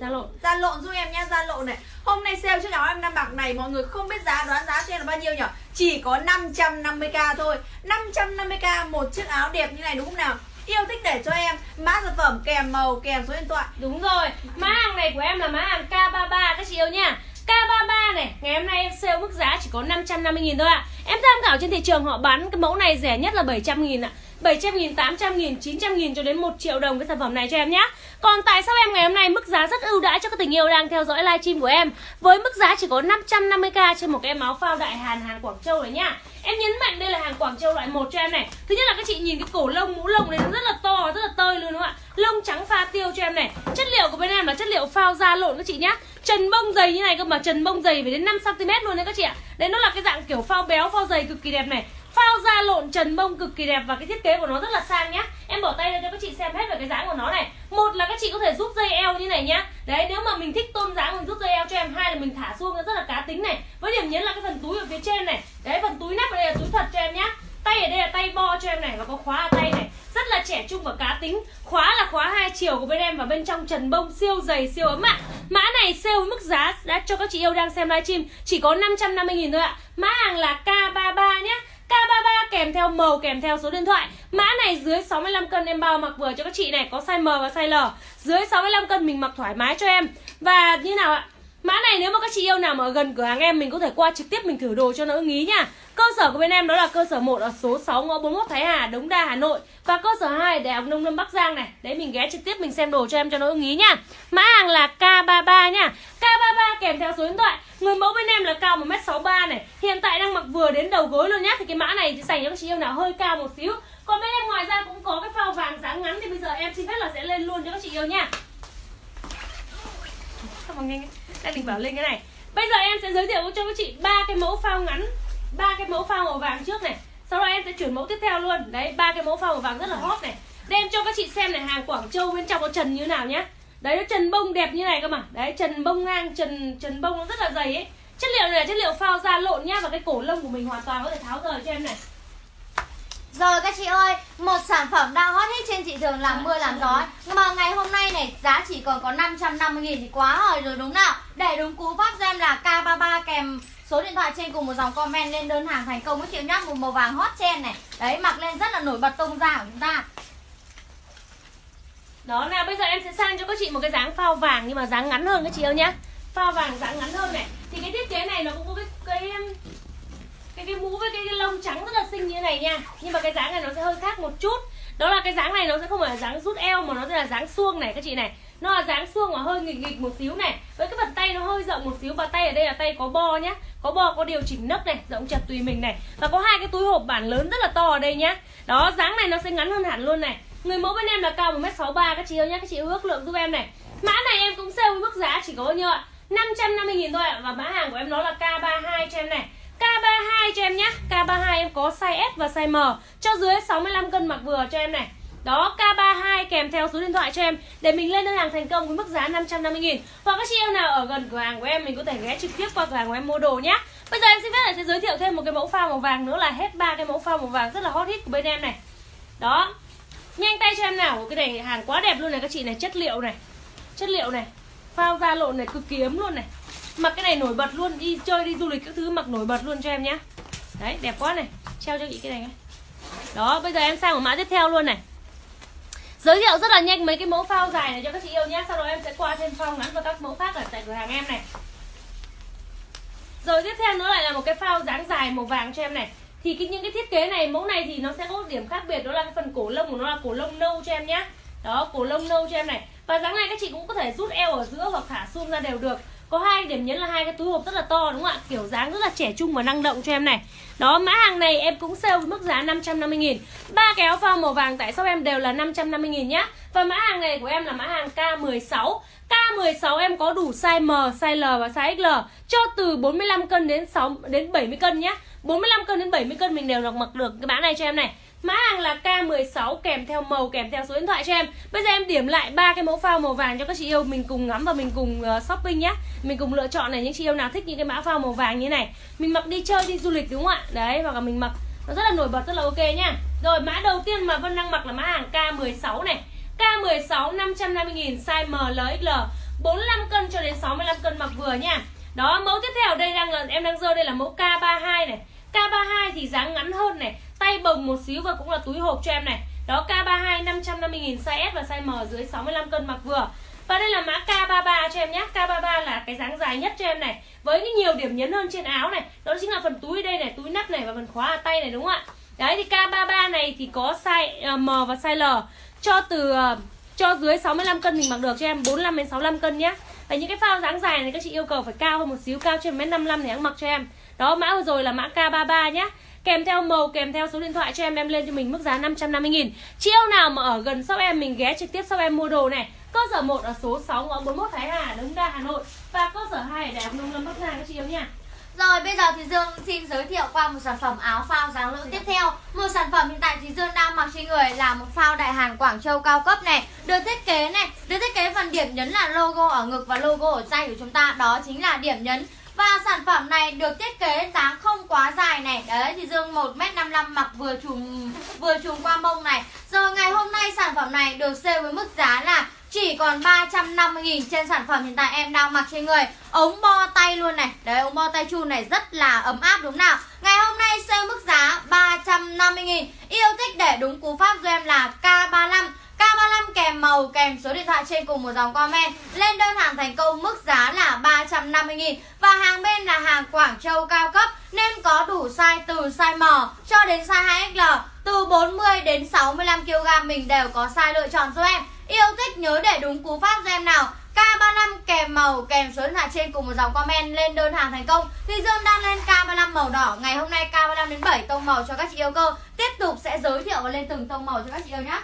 ra lộn. Da lộn giúp em nhé, da lộn này. Hôm nay sale chiếc áo em năm bạc này Mọi người không biết giá, đoán giá cho em là bao nhiêu nhỉ? Chỉ có 550k thôi. 550k một chiếc áo đẹp như này đúng không nào? Yêu thích để cho em Mã sản phẩm kèm màu, kèm số điện thoại. Đúng rồi, mã hàng này của em là mã hàng K33 các chị yêu nha K33 này, ngày hôm nay em sale mức giá chỉ có 550 nghìn thôi ạ. Em tham khảo trên thị trường họ bán cái mẫu này rẻ nhất là 700 nghìn ạ 700 nghìn, 800 nghìn, 900 nghìn cho đến 1 triệu đồng cái sản phẩm này cho em nhé Còn tại sao em ngày hôm nay mức giá rất ưu đãi cho các tình yêu đang theo dõi livestream của em? Với mức giá chỉ có 550k trên một cái áo phao đại hàn hàng Quảng Châu này nhá. Em nhấn mạnh đây là hàng Quảng Châu loại 1 cho em này. Thứ nhất là các chị nhìn cái cổ lông, mũ lông này nó rất là to, rất là tơi luôn đúng không ạ? Lông trắng pha tiêu cho em này. Chất liệu của bên em là chất liệu phao da lộn các chị nhá. Trần bông dày như này cơ mà trần bông dày phải đến 5cm luôn đấy các chị ạ. Đấy nó là cái dạng kiểu phao béo, phao dày cực kỳ đẹp này. Phao da lộn trần bông cực kỳ đẹp và cái thiết kế của nó rất là sang nhá. Em bỏ tay ra cho các chị xem hết về cái dáng của nó này. Một là các chị có thể rút dây eo như này nhá. Đấy, nếu mà mình thích tôn dáng mình rút dây eo cho em. Hai là mình thả xuông nó rất là cá tính này. Với điểm nhấn là cái phần túi ở phía trên này. Đấy, phần túi nắp ở đây là túi thật cho em nhá. Tay ở đây là tay bo cho em này và có khóa ở tay này. Rất là trẻ trung và cá tính. Khóa là khóa hai chiều của bên em và bên trong trần bông siêu dày, siêu ấm ạ. Mã này sale với mức giá đã cho các chị yêu đang xem livestream Chỉ có 550 000 thôi ạ. Mã hàng là K33 nhé K33 kèm theo màu kèm theo số điện thoại. Mã này dưới 65 cân em bao mặc vừa cho các chị này, Có size M và size L. Dưới 65 cân mình mặc thoải mái cho em. Và như nào ạ? Mã này nếu mà các chị yêu nào mà ở gần cửa hàng em Mình có thể qua trực tiếp mình thử đồ cho nó ưng ý nha. Cơ sở của bên em đó là cơ sở 1 ở số 6 ngõ 41 Thái Hà, Đống Đa, Hà Nội. Và cơ sở 2 Đại học Nông Lâm Bắc Giang này. Đấy mình ghé trực tiếp mình xem đồ cho em cho nó ưng ý nha. Mã hàng là K33 nha. K33 kèm theo số điện thoại. Người mẫu bên em là cao 1m63 này. Hiện tại đang mặc vừa đến đầu gối luôn nhá. Thì cái mã này thì dành cho các chị yêu nào hơi cao một xíu. Còn bên em ngoài ra cũng có cái phao vàng dáng ngắn. Thì bây giờ em xin phép là sẽ lên luôn cho các chị yêu nha. Sao mà nghe. Đang định bảo lên cái này. Bây giờ em sẽ giới thiệu cho các chị ba cái mẫu phao ngắn, ba cái mẫu phao màu vàng trước này. Sau đó em sẽ chuyển mẫu tiếp theo luôn. Đấy, ba cái mẫu phao màu vàng rất là hot này. Đem cho các chị xem này, hàng Quảng Châu bên trong có trần như nào nhá. Đấy, nó trần bông đẹp như này cơ mà. Đấy, trần bông ngang, trần trần bông nó rất là dày ấy. Chất liệu này là chất liệu phao da lộn nhá Và cái cổ lông của mình hoàn toàn có thể tháo rời cho em này. Rồi các chị ơi, một sản phẩm đang hot hết trên thị trường làm mưa làm gió Nhưng mà ngày hôm nay này giá chỉ còn có 550 nghìn thì quá hời rồi đúng nào? Để đúng cú pháp cho em là K33 kèm số điện thoại trên cùng một dòng comment lên đơn hàng thành công. Các chị nhá Một màu vàng hot trend này. Đấy mặc lên rất là nổi bật tông da của chúng ta. Đó nào bây giờ em sẽ sang cho các chị một cái dáng phao vàng Nhưng mà dáng ngắn hơn các chị yêu nhá. Phao vàng dáng ngắn hơn này. Thì cái thiết kế này nó cũng có cái cái cái cái mũ với cái, cái lông trắng rất là xinh như thế này nha. Nhưng mà cái dáng này nó sẽ hơi khác một chút. Đó là cái dáng này nó sẽ không phải là dáng rút eo mà nó sẽ là dáng xuông này các chị này. Nó là dáng xuông mà hơi nghịch nghịch một xíu này. Với cái phần tay nó hơi rộng một xíu. Và tay ở đây là tay có bo nhá. Có bo có điều chỉnh nấc này rộng chật tùy mình này. Và có hai cái túi hộp bản lớn rất là to ở đây nhá. Đó dáng này nó sẽ ngắn hơn hẳn luôn này. Người mẫu bên em là cao 1m63 các chị ơi nhá. Các chị ước lượng giúp em này. Mã này em cũng sale với mức giá chỉ có bao nhiêu ạ? 550 000 thôi ạ. Và mã hàng của em nó là K32 cho em này. K32 cho em nhé. K32 em có size S và size M. Cho dưới 65 cân mặc vừa cho em này. Đó, K32 kèm theo số điện thoại cho em để mình lên đơn hàng thành công với mức giá 550 nghìn. Hoặc các chị em nào ở gần cửa hàng của em, mình có thể ghé trực tiếp qua cửa hàng của em mua đồ nhé. Bây giờ em xin phép lại sẽ giới thiệu thêm một cái mẫu phao màu vàng nữa là hết ba cái mẫu phao màu vàng rất là hot hit của bên em này. Đó, nhanh tay cho em nào. Cái này hàng quá đẹp luôn này các chị này. Chất liệu này. Chất liệu này. Phao da lộn này cực kỳ ấm luôn này mặc cái này nổi bật luôn, đi chơi, đi du lịch các thứ, mặc nổi bật luôn cho em nhé. Đấy, đẹp quá này. Treo cho chị cái này đó, bây giờ em sang một mã tiếp theo luôn này. Giới thiệu rất là nhanh mấy cái mẫu phao dài này cho các chị yêu nhé. Sau đó em sẽ qua thêm phao ngắn và các mẫu khác ở tại cửa hàng em này. Rồi tiếp theo nữa lại là một cái phao dáng dài màu vàng cho em này. Thì cái, những cái thiết kế này, mẫu này thì nó sẽ có điểm khác biệt, đó là cái phần cổ lông của nó là cổ lông nâu cho em nhé. Đó, cổ lông nâu cho em này. Và dáng này các chị cũng có thể rút eo ở giữa hoặc thả xung ra đều được có hai điểm nhấn là hai cái túi hộp rất là to đúng không ạ? Kiểu dáng rất là trẻ trung và năng động cho em này. Đó mã hàng này em cũng sale với mức giá 550 000 ba cái áo phao màu vàng tại shop em đều là 550 000 nhá. Và mã hàng này của em là mã hàng K16 K16 em có đủ size M, size L và size XL cho từ 45 cân đến 6 đến 70 cân nhá. 45 cân đến 70 cân mình đều được mặc được cái mã này cho em này. Mã hàng là K16 kèm theo màu kèm theo số điện thoại cho em. Bây giờ em điểm lại ba cái mẫu phao màu vàng cho các chị yêu mình cùng ngắm và mình cùng uh, shopping nhé. Mình cùng lựa chọn này những chị yêu nào thích những cái mã phao màu vàng như này. Mình mặc đi chơi đi du lịch đúng không ạ? Đấy hoặc là mình mặc nó rất là nổi bật rất là ok nhá. Rồi mã đầu tiên mà Vân đang mặc là mã hàng K16 này. K16 550 000 size M XL 45 cân cho đến 65 cân mặc vừa nha. Đó, mẫu tiếp theo đây đang là em đang giơ đây là mẫu K32 này. K32 thì dáng ngắn hơn này tay bồng một xíu và cũng là túi hộp cho em này. Đó K32 550 000 size S và size M dưới 65 cân mặc vừa. Và đây là mã K33 cho em nhé. K33 là cái dáng dài nhất cho em này. Với những nhiều điểm nhấn hơn trên áo này, đó chính là phần túi đây này, túi nắp này và phần khóa tay này, đúng không ạ? Đấy, thì K33 này thì có size ờ, M và size L. Cho từ ờ, cho dưới 65 cân mình mặc được cho em 45 đến 65 cân nhé. Và những cái phao dáng dài này các chị yêu cầu phải cao hơn một xíu, cao trên mét 55 thì ăn mặc cho em. Đó, mã vừa rồi là mã K33 nhé. Kèm theo màu, kèm theo số điện thoại cho em em lên cho mình mức giá 550 nghìn. Chị yêu nào mà ở gần shop em mình ghé trực tiếp shop em mua đồ này? Cơ sở 1 ở số 6 ngõ 41 Thái Hà, Đống Đa, Hà Nội. Và cơ sở 2 ở Đại học Nông Lâm Bắc Giang các chị yêu nha. Rồi bây giờ thì Dương xin giới thiệu qua một sản phẩm áo phao dáng lưỡng tiếp theo. Một sản phẩm hiện tại thì Dương đang mặc trên người là một phao đại hàn Quảng Châu cao cấp này Được thiết kế này, được thiết kế phần điểm nhấn là logo ở ngực và logo ở tay của chúng ta Đó chính là điểm nhấn và sản phẩm này được thiết kế dáng không quá dài này. Đấy, thì Dương 1m55 mặc vừa trùm vừa trùm qua mông này. Rồi ngày hôm nay sản phẩm này được sale với mức giá là chỉ còn 350.000 trên sản phẩm hiện tại em đang mặc trên người. Ống bo tay luôn này. Đấy, ống bo tay chun này rất là ấm áp đúng nào? Ngày hôm nay sale mức giá 350.000 Yêu thích để đúng cú pháp cho em là K35 K35 kèm màu, kèm số điện thoại trên cùng một dòng comment. Lên đơn hàng thành công, mức giá là 350.000 Và hàng bên là hàng Quảng Châu cao cấp, Nên có đủ size từ size M cho đến size 2XL Từ 40 đến 65kg mình đều có size lựa chọn giúp em. Yêu thích nhớ để đúng cú pháp cho em nào. K35 kèm màu, kèm số điện thoại trên cùng một dòng comment. Lên đơn hàng thành công, Thì Dương đang lên K35 màu đỏ. Ngày hôm nay K35 đến 7 tông màu cho các chị yêu cơ. Tiếp tục sẽ giới thiệu và lên từng tông màu cho các chị yêu nhé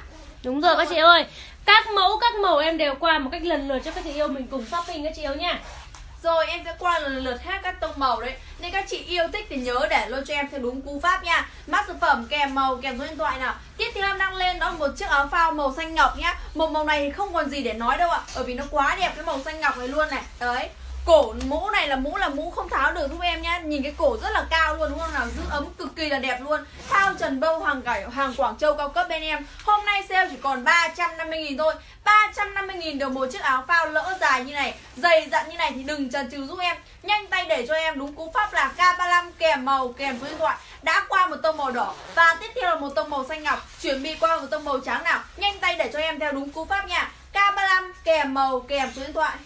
Đúng rồi các chị ơi. Các mẫu, các màu em đều qua một cách lần lượt cho các chị yêu mình cùng shopping các chị yêu nha rồi em sẽ qua lần lượt hết các tông màu đấy. Nên các chị yêu thích thì nhớ để luôn cho em theo đúng cú pháp nha. Mát sản phẩm kèm màu kèm số điện thoại nào. Tiếp theo em đăng lên đó một chiếc áo phao màu xanh ngọc nhá. Một màu này thì không còn gì để nói đâu ạ. Bởi vì nó quá đẹp cái màu xanh ngọc này luôn này. Đấy cổ mũ này là mũ là mũ không tháo được giúp em nhá. Nhìn cái cổ rất là cao luôn, đúng không nào? Giữ ấm cực kỳ là đẹp luôn. Thao trần bâu hàng cải hàng quảng châu cao cấp bên em. Hôm nay sale chỉ còn 350 nghìn thôi. 350 nghìn được một chiếc áo phao lỡ dài như này, dày dặn như này thì đừng chần chừ giúp em. Nhanh tay để cho em, đúng cú pháp là K35 kèm màu, kèm số điện thoại. Đã qua một tông màu đỏ và tiếp theo là một tông màu xanh ngọc. Chuyển bị qua một tông màu trắng nào. Nhanh tay để cho em theo đúng cú pháp nha. K35 kèm màu, kèm số điện thoại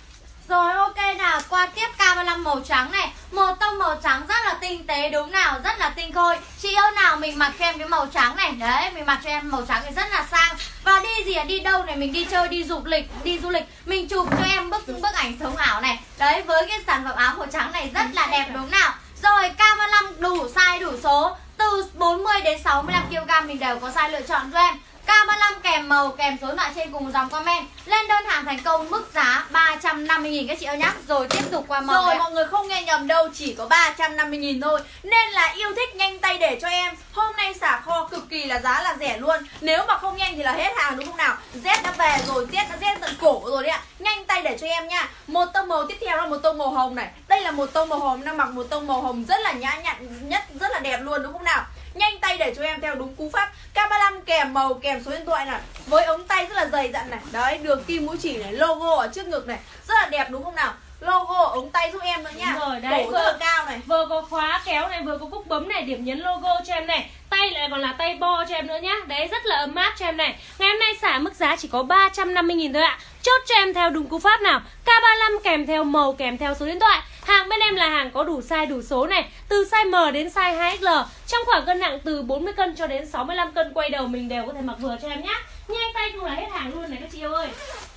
rồi ok nào, qua tiếp K35 màu trắng này. Một tông màu trắng rất là tinh tế đúng nào, rất là tinh khôi. Chị yêu nào mình mặc cho em cái màu trắng này. Đấy, mình mặc cho em màu trắng thì rất là sang. Và đi gì à, đi đâu này, mình đi chơi, đi du lịch Đi du lịch, mình chụp cho em bức bức ảnh sống ảo này. Đấy, với cái sản phẩm áo màu trắng này rất là đẹp đúng nào? Rồi K35 đủ size đủ số. Từ 40 đến 65 kg mình đều có size lựa chọn cho em. K35 kèm màu kèm số điện thoại trên cùng dòng comment. Lên đơn hàng thành công mức giá 350.000 các chị ơi nhá. Rồi tiếp tục qua màu Rồi mọi người không nghe nhầm đâu Chỉ có 350.000 thôi. Nên là yêu thích nhanh tay để cho em. Hôm nay xả kho cực kỳ là giá là rẻ luôn. Nếu mà không nhanh thì là hết hàng đúng không nào? Z đã về rồi Z đã Z tận cổ rồi đấy ạ. Nhanh tay để cho em nha. Một tông màu tiếp theo là một tông màu hồng này. Đây là một tông màu hồng đang mặc một tông màu hồng rất là nhã nhặn nhất Rất là đẹp luôn đúng không nào Nhanh tay để cho em theo đúng cú pháp. K35 kèm màu, kèm số điện thoại này. Với ống tay rất là dày dặn này. Đấy, đường kim mũi chỉ này, Logo ở trước ngực này. Rất là đẹp, đúng không nào? Logo ống tay giúp em nữa nha. Đúng rồi, đấy, Cổ là cao này. Vừa có khóa kéo này, vừa có cúc bấm này, điểm nhấn logo cho em này. Tay lại còn là tay bo cho em nữa nhá. Đấy, rất là ấm áp cho em này. Ngày hôm nay xả mức giá chỉ có 350.000 thôi ạ. Chốt cho em theo đúng cú pháp nào. K35 kèm theo màu kèm theo số điện thoại. Hàng bên em là hàng có đủ size đủ số này. Từ size M đến size 2XL Trong khoảng cân nặng từ 40 cân cho đến 65 cân Quay đầu mình đều có thể mặc vừa cho em nhá Nhanh tay không là hết hàng luôn này các chị yêu ơi.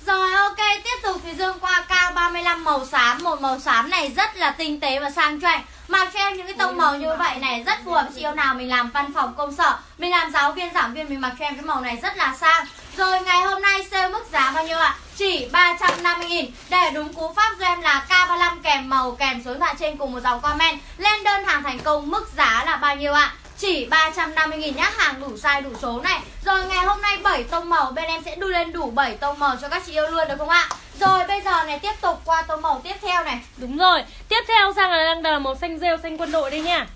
Rồi ok, tiếp tục thì Dương qua K35 màu xám. Một màu xám này rất là tinh tế và sang chảnh. Mặc cho em những cái tông màu như vậy này Rất phù hợp chị yêu nào mình làm văn phòng công sở Mình làm giáo viên giảng viên mình mặc cho em cái màu này rất là sang. Rồi ngày hôm nay sale mức giá bao nhiêu ạ? Chỉ 350 nghìn. Để đúng cú pháp cho em là K35 kèm màu kèm số điện thoại trên cùng một dòng comment. Lên đơn hàng thành công mức giá là bao nhiêu ạ? Chỉ 350 nghìn nhá, hàng đủ size đủ số này. Rồi ngày hôm nay 7 tông màu bên em sẽ đu lên đủ 7 tông màu cho các chị yêu luôn được không ạ? Rồi bây giờ này tiếp tục qua tông màu tiếp theo này. Đúng rồi, tiếp theo sang là đang là màu xanh rêu, xanh quân đội đây nha.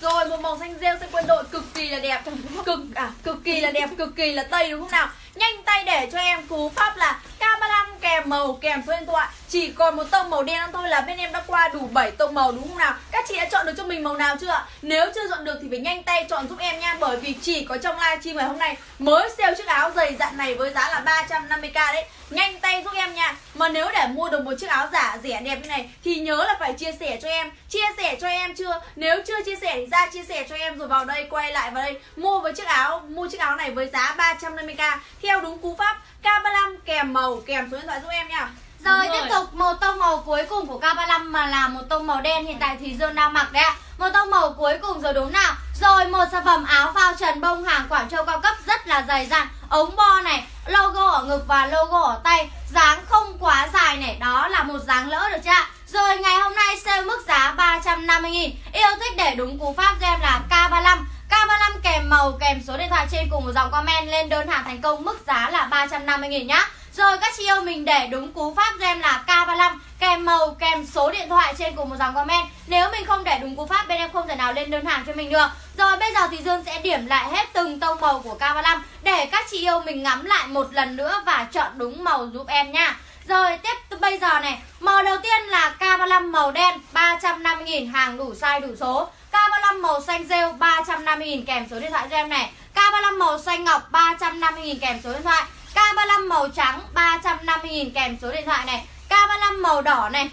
Rồi một màu xanh rêu xanh quân đội cực kỳ là đẹp. Cực à cực kỳ là đẹp, cực kỳ là tây đúng không nào? Nhanh tay để cho em cú pháp là K35 kèm màu kèm số điện thoại Chỉ còn một tông màu đen thôi là bên em đã qua đủ 7 tông màu, đúng không nào? Các chị đã chọn được cho mình màu nào chưa? Ạ Nếu chưa chọn được thì phải nhanh tay chọn giúp em nha, Bởi vì chỉ có trong livestream ngày hôm nay Mới sale chiếc áo dày dặn này với giá là 350k đấy. Nhanh tay giúp em nha. Mà nếu để mua được một chiếc áo giả, rẻ, đẹp như này Thì nhớ là phải chia sẻ cho em. Chia sẻ cho em chưa? Nếu chưa chia sẻ thì ra chia sẻ cho em rồi vào đây Quay lại vào đây Mua với chiếc áo, Mua chiếc áo này với giá 350k Theo đúng cú pháp K35 kèm màu kèm số điện thoại giúp em nha. Rồi Đúng tiếp rồi. tục một tông màu cuối cùng của K35 mà là một tông màu đen hiện tại thì Dương đang mặc đấy ạ. Một tông màu cuối cùng rồi đúng nào. Rồi một sản phẩm áo phao trần bông hàng Quảng Châu cao cấp rất là dày dặn. Ống bo này, logo ở ngực và logo ở tay. Dáng không quá dài này, đó là một dáng lỡ được chưa ạ? Rồi ngày hôm nay sale mức giá 350 nghìn. Yêu thích để đúng cú pháp cho em là K35. K35 kèm màu kèm số điện thoại trên cùng một dòng comment lên đơn hàng thành công mức giá là 350 nghìn nhá rồi các chị yêu, mình để đúng cú pháp cho em là K35, kèm màu, kèm số điện thoại trên cùng một dòng comment. Nếu mình không để đúng cú pháp, bên em không thể nào lên đơn hàng cho mình được. Rồi bây giờ thì Dương sẽ điểm lại hết từng tông màu của K35 Để các chị yêu mình ngắm lại một lần nữa và chọn đúng màu giúp em nha. Rồi tiếp bây giờ này, Màu đầu tiên là K35 màu đen 350.000 hàng đủ size, đủ số. K35 màu xanh rêu 350.000 kèm số điện thoại cho em này. K35 màu xanh ngọc 350.000 kèm số điện thoại. K35 màu trắng 350.000 kèm số điện thoại này. K35 màu đỏ này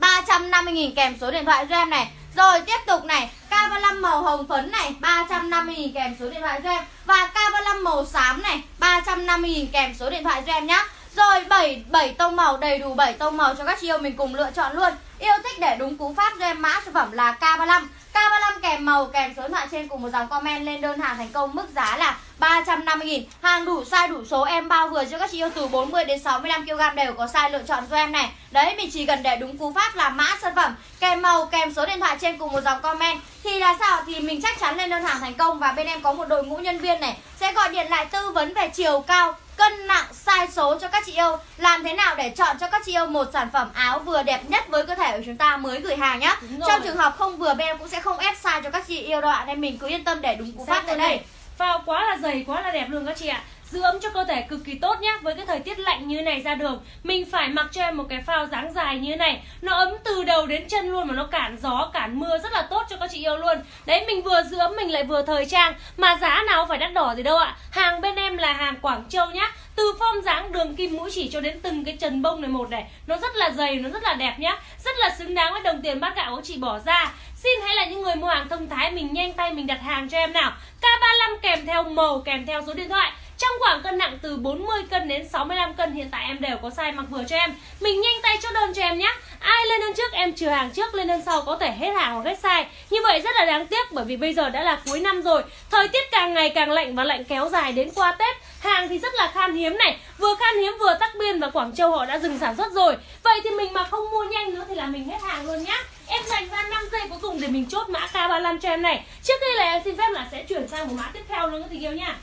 350.000 kèm số điện thoại cho em này. Rồi tiếp tục này, K35 màu hồng phấn này 350.000 kèm số điện thoại cho em. Và K35 màu xám này 350.000 kèm số điện thoại cho em nhá. Rồi 7, 7 tông màu đầy đủ 7 tông màu cho các chị yêu mình cùng lựa chọn luôn. Yêu thích để đúng cú pháp cho em mã sản phẩm là K35. K35 kèm màu kèm số điện thoại trên cùng một dòng comment lên đơn hàng thành công mức giá là 350 000 Hàng đủ size đủ số em bao vừa cho các chị yêu từ 40 đến 65 kg đều có size lựa chọn cho em này. Đấy mình chỉ cần để đúng cú pháp là mã sản phẩm kèm màu kèm số điện thoại trên cùng một dòng comment. Thì là sao? Thì mình chắc chắn lên đơn hàng thành công và bên em có một đội ngũ nhân viên này. Sẽ gọi điện lại tư vấn về chiều cao cân nặng sai số cho các chị yêu. Làm thế nào để chọn cho các chị yêu một sản phẩm áo vừa đẹp nhất với cơ thể của chúng ta mới gửi hàng nhá? Trong trường hợp không vừa bên em cũng sẽ không ép size cho các chị yêu đâu ạ. Nên mình cứ yên tâm để đúng cú pháp Phát tại đây. Phao quá là dày, quá là đẹp luôn các chị ạ Giữ ấm cho cơ thể cực kỳ tốt nhá. Với cái thời tiết lạnh như này ra đường Mình phải mặc cho em một cái phao dáng dài như thế này. Nó ấm từ đầu đến chân luôn Mà nó cản gió, cản mưa rất là tốt cho các chị yêu luôn. Đấy mình vừa giữ ấm mình lại vừa thời trang. Mà giá nào phải đắt đỏ gì đâu ạ. Hàng bên em là hàng Quảng Châu nhá. Từ form dáng đường kim mũi chỉ cho đến từng cái trần bông này một này. Nó rất là dày, nó rất là đẹp nhá. Rất là xứng đáng với đồng tiền bát gạo của chị bỏ ra. Xin hãy là những người mua hàng thông thái Mình nhanh tay mình đặt hàng cho em nào. K35 kèm theo màu kèm theo số điện thoại trong khoảng cân nặng từ 40 cân đến 65 cân, hiện tại em đều có size mặc vừa cho em. Mình nhanh tay chốt đơn cho em nhé. Ai lên đơn trước, em trừ hàng trước, lên đơn sau có thể hết hàng hoặc hết size. Như vậy rất là đáng tiếc bởi vì bây giờ đã là cuối năm rồi. Thời tiết càng ngày càng lạnh và lạnh kéo dài đến qua tết. Hàng thì rất là khan hiếm này, vừa khan hiếm vừa tắc biên và quảng châu họ đã dừng sản xuất rồi. Vậy thì mình mà không mua nhanh nữa thì là mình hết hàng luôn nhá. Em dành ra 5 giây cuối cùng để mình chốt mã K35 cho em này. Trước khi là em xin phép là sẽ chuyển sang một mã tiếp theo nữa các tình yêu nha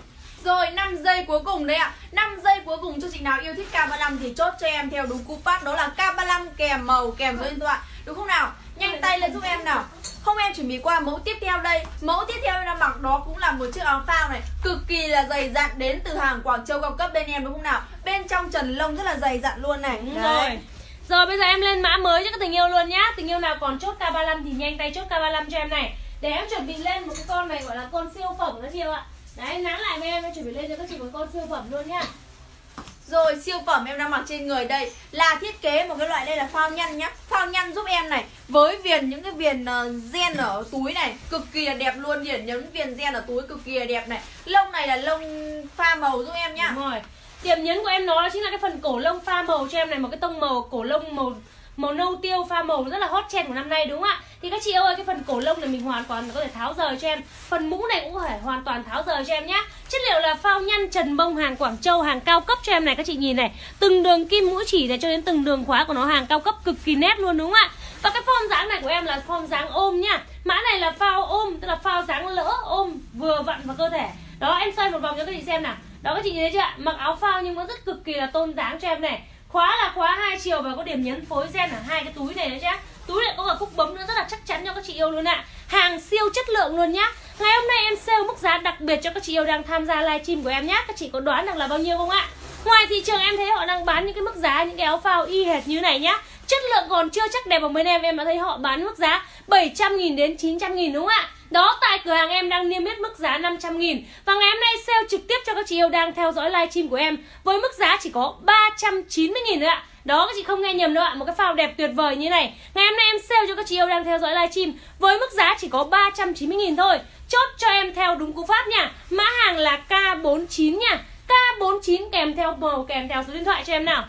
rồi 5 giây cuối cùng đấy ạ. À. 5 giây cuối cùng cho chị nào yêu thích K35 thì chốt cho em theo đúng cú pháp. Đó là K35 kèm màu kèm số điện thoại. Đúng không nào? Nhanh tay lên giúp em nào. Không em chuẩn bị qua mẫu tiếp theo đây. Mẫu tiếp theo em đang mặc đó cũng là một chiếc áo phao này. Cực kỳ là dày dặn đến từ hàng Quảng Châu cao cấp bên em đúng không nào? Bên trong trần lông rất là dày dặn luôn này. Đúng rồi. Rồi bây giờ em lên mã mới cho các tình yêu luôn nhá. Tình yêu nào còn chốt K35 thì nhanh tay chốt K35 cho em này. Để em chuẩn bị lên một cái con này gọi là con siêu phẩm đó chị ạ Đấy nán lại với em em chuẩn bị lên cho các chị một con siêu phẩm luôn nhá. Rồi siêu phẩm em đang mặc trên người đây là thiết kế một cái loại đây là phao nhăn nhá. Phao nhăn giúp em này với viền những cái viền uh, gen ở túi này cực kỳ là đẹp luôn điểm nhấn viền gen ở túi cực kỳ là đẹp này. Lông này là lông pha màu giúp em nhá. Đúng rồi. Điểm nhấn của em nó chính là cái phần cổ lông pha màu cho em này một cái tông màu cổ lông màu màu nâu tiêu pha màu rất là hot trend của năm nay đúng không ạ? Thì các chị ơi, cái phần cổ lông này mình hoàn toàn có thể tháo rời cho em. Phần mũ này cũng có thể hoàn toàn tháo rời cho em nhé chất liệu là phao nhăn, trần bông, hàng quảng châu, hàng cao cấp cho em này, các chị nhìn này. Từng đường kim mũi chỉ này cho đến từng đường khóa của nó, hàng cao cấp cực kỳ nét luôn đúng không ạ? Và cái form dáng này của em là form dáng ôm nhá. Mã này là phao ôm, tức là phao dáng lỡ ôm, vừa vặn vào cơ thể. Đó, em xoay một vòng cho các chị xem nào. Đó, các chị nhìn thấy chưa ạ? Mặc áo phao nhưng vẫn rất cực kỳ là tôn dáng cho em này khóa là khóa hai chiều và có điểm nhấn phối gen ở hai cái túi này đấy chứ túi này có cả cúc bấm nữa, rất là chắc chắn cho các chị yêu luôn ạ. Hàng siêu chất lượng luôn nhá. Ngày hôm nay em sale mức giá đặc biệt cho các chị yêu đang tham gia livestream của em nhé các chị có đoán được là bao nhiêu không ạ? Ngoài thị trường em thấy họ đang bán những cái mức giá, những cái áo phao y hệt như này nhá. Chất lượng còn chưa chắc đẹp bằng bên em em đã thấy họ bán mức giá 700 nghìn đến 900 nghìn đúng không ạ? Đó, tại cửa hàng em đang niêm yết mức giá 500 nghìn. Và ngày hôm nay sale trực tiếp cho các chị yêu đang theo dõi livestream của em Với mức giá chỉ có 390 nghìn nữa ạ. Đó, các chị không nghe nhầm đâu ạ. Một cái phao đẹp tuyệt vời như này. Ngày hôm nay em sale cho các chị yêu đang theo dõi livestream Với mức giá chỉ có 390 nghìn thôi. Chốt cho em theo đúng cú pháp nha. Mã hàng là K49 nha. K49 kèm theo màu, kèm theo số điện thoại cho em nào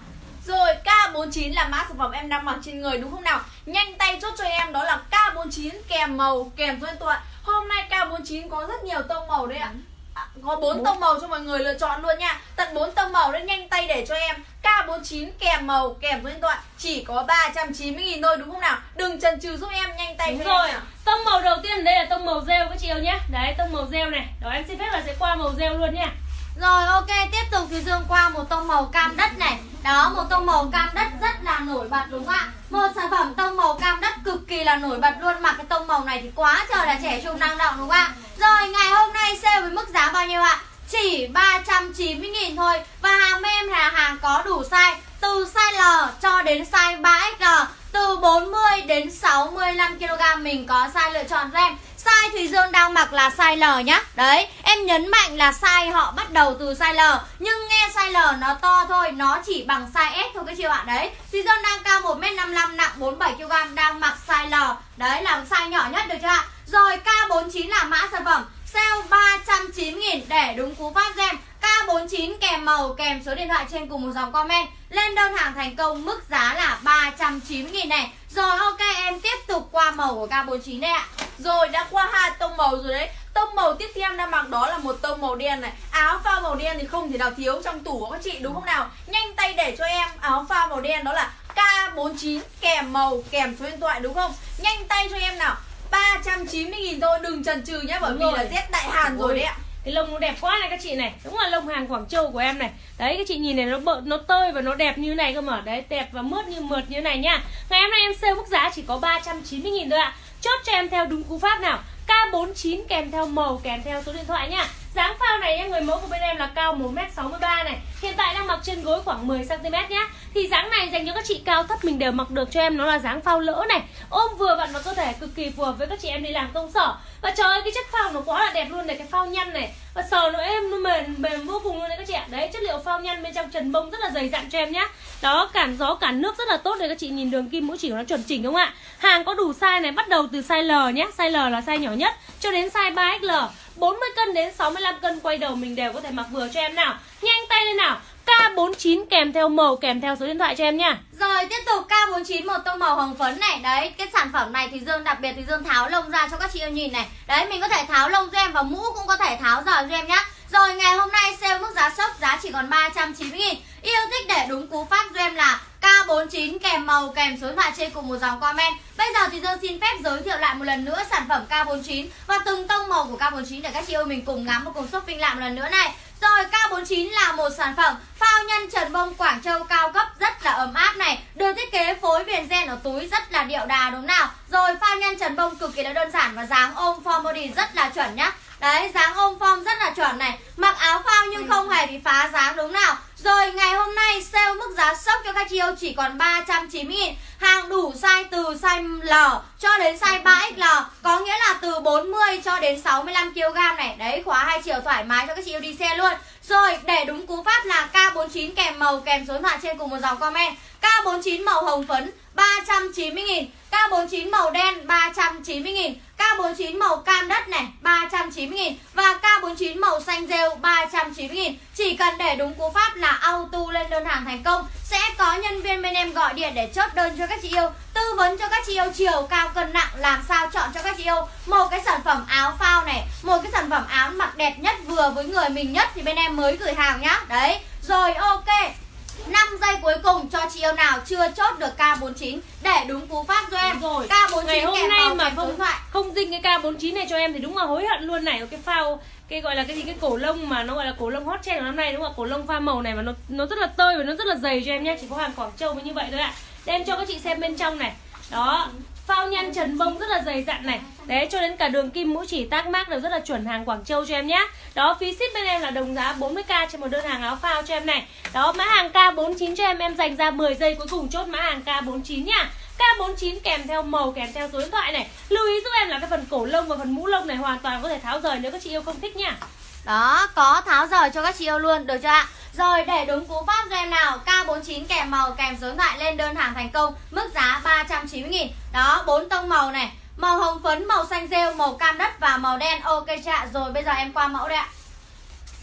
rồi K49 là mã sản phẩm em đang mặc trên người đúng không nào? Nhanh tay chốt cho em đó là K49 kèm màu kèm điện thoại Hôm nay K49 có rất nhiều tông màu đấy ạ. À, Có 4 tông màu cho mọi người lựa chọn luôn nha. Tận 4 tông màu đấy nhanh tay để cho em. K49 kèm màu kèm điện thoại Chỉ có 390 nghìn thôi đúng không nào? Đừng chần chừ giúp em nhanh tay Đúng rồi. em Tông màu đầu tiên đây là tông màu rêu các chị yêu nhé. Đấy tông màu rêu này. Đó em xin phép là sẽ qua màu rêu luôn nha rồi, ok, tiếp tục thì Dương qua một tông màu cam đất này. Đó, một tông màu cam đất rất là nổi bật đúng không ạ? Một sản phẩm tông màu cam đất cực kỳ là nổi bật luôn Mặc cái tông màu này thì quá trời là trẻ trung năng động đúng không ạ? Rồi, ngày hôm nay sale với mức giá bao nhiêu ạ? Chỉ 390 nghìn thôi. Và hàng em là hàng có đủ size, Từ size L cho đến size 3XL Từ 40 đến 65kg mình có size lựa chọn cho em. Size Thùy Dương đang mặc là size L nhá. Đấy, em nhấn mạnh là size họ bắt đầu từ size L. Nhưng nghe size L nó to thôi Nó chỉ bằng size S thôi các chị bạn Đấy, Thùy Dương đang cao 1m55 nặng 47kg Đang mặc size L. Đấy là size nhỏ nhất được chưa ạ? Rồi K49 là mã sản phẩm. Sale 390 nghìn để đúng cú pháp gem. K49 kèm màu kèm số điện thoại trên cùng một dòng comment. Lên đơn hàng thành công mức giá là 390 nghìn này. Rồi ok em tiếp tục qua màu của K49 đây ạ. Rồi đã qua hai tông màu rồi đấy. Tông màu tiếp theo đang mặc đó là một tông màu đen này. Áo phao màu đen thì không thể nào thiếu trong tủ của các chị đúng không nào? Nhanh tay để cho em áo phao màu đen đó là K49 kèm màu kèm số điện thoại đúng không? Nhanh tay cho em nào. 390 nghìn thôi đừng chần chừ nhé bởi đúng vì rồi. là rét đại hàn rồi đấy ạ. cái lông nó đẹp quá này các chị này. Đúng là lông hàng quảng châu của em này. Đấy các chị nhìn này nó bợ nó tơi và nó đẹp như này cơ mà. Đấy đẹp và mướt như mượt như này nhá. Ngày hôm nay em sale mức giá chỉ có 390 nghìn thôi ạ chốt cho em theo đúng cú pháp nào. K49 kèm theo màu kèm theo số điện thoại nha Dáng phao này em người mẫu của bên em là cao 1m63 này. Hiện tại đang mặc trên gối khoảng 10cm nhá. Thì dáng này dành cho các chị cao thấp mình đều mặc được cho em, Nó là dáng phao lỡ này. Ôm vừa vặn vào cơ thể, cực kỳ phù hợp với các chị em đi làm công sở. Và trời ơi, cái chất phao nó quá là đẹp luôn này, Cái phao nhăn này. Và sờ nó êm, nó mềm mềm vô cùng luôn đấy các chị ạ. Đấy, chất liệu phao nhăn bên trong trần bông rất là dày dặn cho em nhá. Đó, cản gió, cản nước rất là tốt để các chị nhìn đường kim mũi chỉ của nó chuẩn chỉnh đúng không ạ? Hàng có đủ size này, bắt đầu từ size L nhé Size L là size nhỏ nhất cho đến size 3XL 40 cân đến 65 cân quay đầu mình đều có thể mặc vừa cho em nào. Nhanh tay lên nào. K49 kèm theo màu kèm theo số điện thoại cho em nha. Rồi, tiếp tục K49, một tông màu hồng phấn này. Đấy, cái sản phẩm này thì Dương, đặc biệt thì Dương tháo lông ra cho các chị em nhìn này. Đấy, mình có thể tháo lông cho em và mũ cũng có thể tháo giờ cho em nhá. Rồi, ngày hôm nay sale mức giá sốc, giá chỉ còn 390 nghìn. Yêu thích để đúng cú pháp cho em là K49 kèm màu, kèm số điện thoại trên cùng một dòng comment. Bây giờ thì Dương xin phép giới thiệu lại một lần nữa sản phẩm K49 Và từng tông màu của K49 để các chị yêu mình cùng ngắm và cùng shopping lại một lần nữa này rồi, K49 là một sản phẩm phao nhân trần bông Quảng Châu cao cấp, rất là ấm áp này. Được thiết kế phối viền gen ở túi, rất là điệu đà đúng nào? Rồi, phao nhân trần bông cực kỳ là đơn giản và dáng ôm form body rất là chuẩn nhá. Đấy, dáng ôm form rất là chuẩn này. Mặc áo phao nhưng không hề bị phá dáng, đúng nào? Rồi ngày hôm nay sale mức giá sốc cho các chị yêu chỉ còn 390 nghìn. Hàng đủ size từ size L cho đến size 3XL Có nghĩa là từ 40 cho đến 65kg này. Đấy, khóa hai chiều thoải mái cho các chị yêu đi xe luôn. Rồi, để đúng cú pháp là K49 kèm màu kèm số điện thoại trên cùng một dòng comment. K49 màu hồng phấn 390.000 K49 màu đen 390.000 K49 màu cam đất này 390.000 Và K49 màu xanh rêu 390.000 Chỉ cần để đúng cú pháp là auto lên đơn hàng thành công. Sẽ có nhân viên bên em gọi điện để chốt đơn cho các chị yêu, Tư vấn cho các chị yêu chiều cao cân nặng, Làm sao chọn cho các chị yêu. Một cái sản phẩm áo phao này, Một cái sản phẩm áo mặc đẹp nhất, vừa với người mình nhất Thì bên em mới gửi hàng nhá. Đấy, Rồi, ok. 5 giây cuối cùng cho chị yêu nào chưa chốt được K49 để đúng cú pháp cho em. Rồi. K49 Ngày hôm kèm nay mà không thoại. không dinh cái K49 này cho em thì đúng là hối hận luôn này. Cái phao cái gọi là cái gì cái cổ lông mà nó gọi là cổ lông hot trend của năm nay đúng không ạ? Cổ lông pha màu này mà nó nó rất là tơi và nó rất là dày cho em nhé. Chỉ có hàng Quảng Châu mới như vậy thôi ạ. Đem cho các chị xem bên trong này. Đó phao nhăn trần bông rất là dày dặn này. Đấy, cho đến cả đường kim mũi chỉ tác mác đều rất là chuẩn hàng Quảng Châu cho em nhé đó, phí ship bên em là đồng giá 40k trên một đơn hàng áo phao cho em này. Đó, mã hàng K49 cho em em dành ra 10 giây cuối cùng chốt mã hàng K49 nhá. K49 kèm theo màu, kèm theo số điện thoại này. Lưu ý giúp em là cái phần cổ lông và phần mũ lông này hoàn toàn có thể tháo rời nếu các chị yêu không thích nha đó, có tháo rời cho các chị yêu luôn, được chưa ạ? Rồi để đúng cú pháp cho em nào. K49 kèm màu kèm số điện thoại lên đơn hàng thành công. Mức giá 390 nghìn. Đó, bốn tông màu này. Màu hồng phấn, màu xanh rêu, màu cam đất và màu đen. Ok chưa ạ? Rồi bây giờ em qua mẫu đây ạ.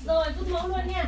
Rồi rút mẫu luôn nha.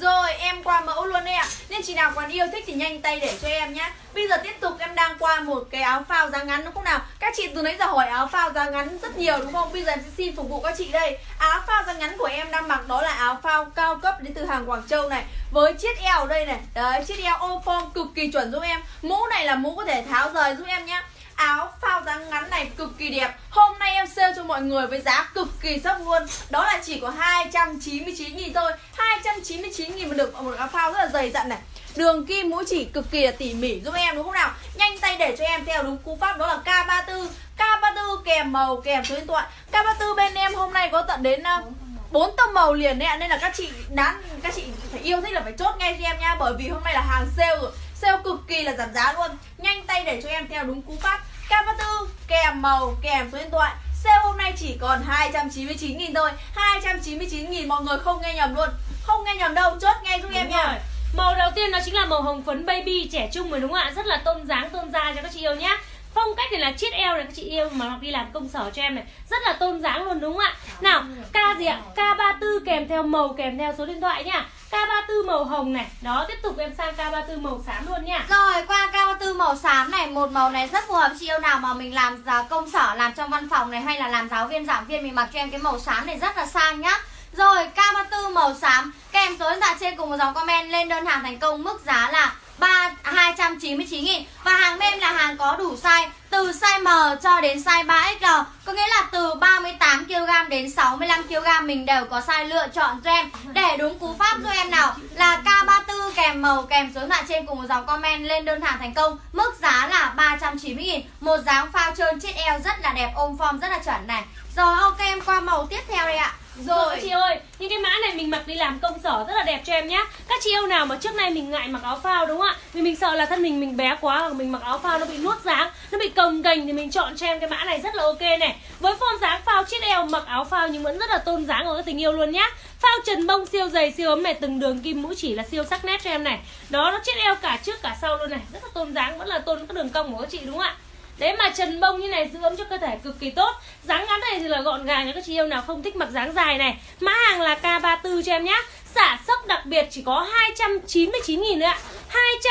Rồi, em qua mẫu luôn đấy ạ. Nên chị nào còn yêu thích thì nhanh tay để cho em nhé Bây giờ tiếp tục em đang qua một cái áo phao giá ngắn đúng không nào? Các chị từ nãy giờ hỏi áo phao giá ngắn rất nhiều đúng không? Bây giờ em sẽ xin phục vụ các chị đây. Áo phao giá ngắn của em đang mặc đó là áo phao cao cấp đến từ hàng Quảng Châu này. Với chiếc eo đây này. Đấy, chiếc eo ô form cực kỳ chuẩn giúp em. Mũ này là mũ có thể tháo rời giúp em nhé áo phao dáng ngắn này cực kỳ đẹp. Hôm nay em sale cho mọi người với giá cực kỳ sốc luôn. Đó là chỉ có 299 nghìn thôi. 299 nghìn mà được một áo phao rất là dày dặn này. Đường kim mũi chỉ cực kỳ là tỉ mỉ giúp em đúng không nào? Nhanh tay để cho em theo đúng cú pháp đó là K34 K34 kèm màu, kèm số điện thoại. K34 bên em hôm nay có tận đến ờ, bốn tông màu liền đấy ạ. Nên là các chị đáng các chị phải yêu thích là phải chốt ngay cho em nha bởi vì hôm nay là hàng sale rồi sale cực kỳ là giảm giá luôn. Nhanh tay để cho em theo đúng cú pháp. K34 kèm màu kèm số điện thoại. Sale hôm nay chỉ còn 299 nghìn thôi. 299 nghìn mọi người không nghe nhầm luôn. Không nghe nhầm đâu chốt ngay giúp em nha. rồi. Màu đầu tiên đó chính là màu hồng phấn baby trẻ trung rồi đúng không ạ? Rất là tôn dáng tôn da cho các chị yêu nhá. Phong cách này là chiết eo này các chị yêu mà mặc đi làm công sở cho em này Rất là tôn dáng luôn đúng không ạ? Nào K gì ạ? K34 kèm theo màu kèm theo số điện thoại nha K34 màu hồng này. Đó, tiếp tục em sang K34 màu xám luôn nha. Rồi, qua K34 màu xám này, Một màu này rất phù hợp chị yêu nào mà mình làm công sở, Làm trong văn phòng này hay là làm giáo viên, giảng viên, Mình mặc cho em cái màu xám này rất là sang nhá. Rồi, K34 màu xám. Các số điện thoại trên cùng một dòng comment Lên đơn hàng thành công. Mức giá là 3 299 000 Và hàng bên là hàng có đủ size, Từ size M cho đến size 3XL Có nghĩa là từ 38kg đến 65kg Mình đều có size lựa chọn cho em. Để đúng cú pháp cho em nào, Là K34 kèm màu kèm số điện thoại trên cùng một dòng comment Lên đơn hàng thành công. Mức giá là 390 000 Một dáng phao trơn chiếc eo rất là đẹp, Ôm form rất là chuẩn này. Rồi, ok, em qua màu tiếp theo đây ạ. Rồi. Chị ơi, những cái mã này mình mặc đi làm công sở rất là đẹp cho em nhá. Các chị yêu nào mà trước nay mình ngại mặc áo phao đúng không ạ? Vì mình sợ là thân mình mình bé quá hoặc mình mặc áo phao nó bị nuốt dáng Nó bị cồng kềnh thì mình chọn cho em cái mã này rất là ok này. Với form dáng phao chiếc eo mặc áo phao nhưng vẫn rất là tôn dáng ở các tình yêu luôn nhá. Phao trần bông siêu dày siêu ấm này từng đường kim mũi chỉ là siêu sắc nét cho em này. Đó nó chiếc eo cả trước cả sau luôn này Rất là tôn dáng vẫn là tôn các đường cong của các chị đúng không ạ? Đấy mà trần bông như này giữ ấm cho cơ thể cực kỳ tốt. Dáng ngắn này thì là gọn gàng cho các chị yêu nào không thích mặc dáng dài này. Mã hàng là K34 cho em nhá. Xả sốc đặc biệt chỉ có 299.000 nữa ạ.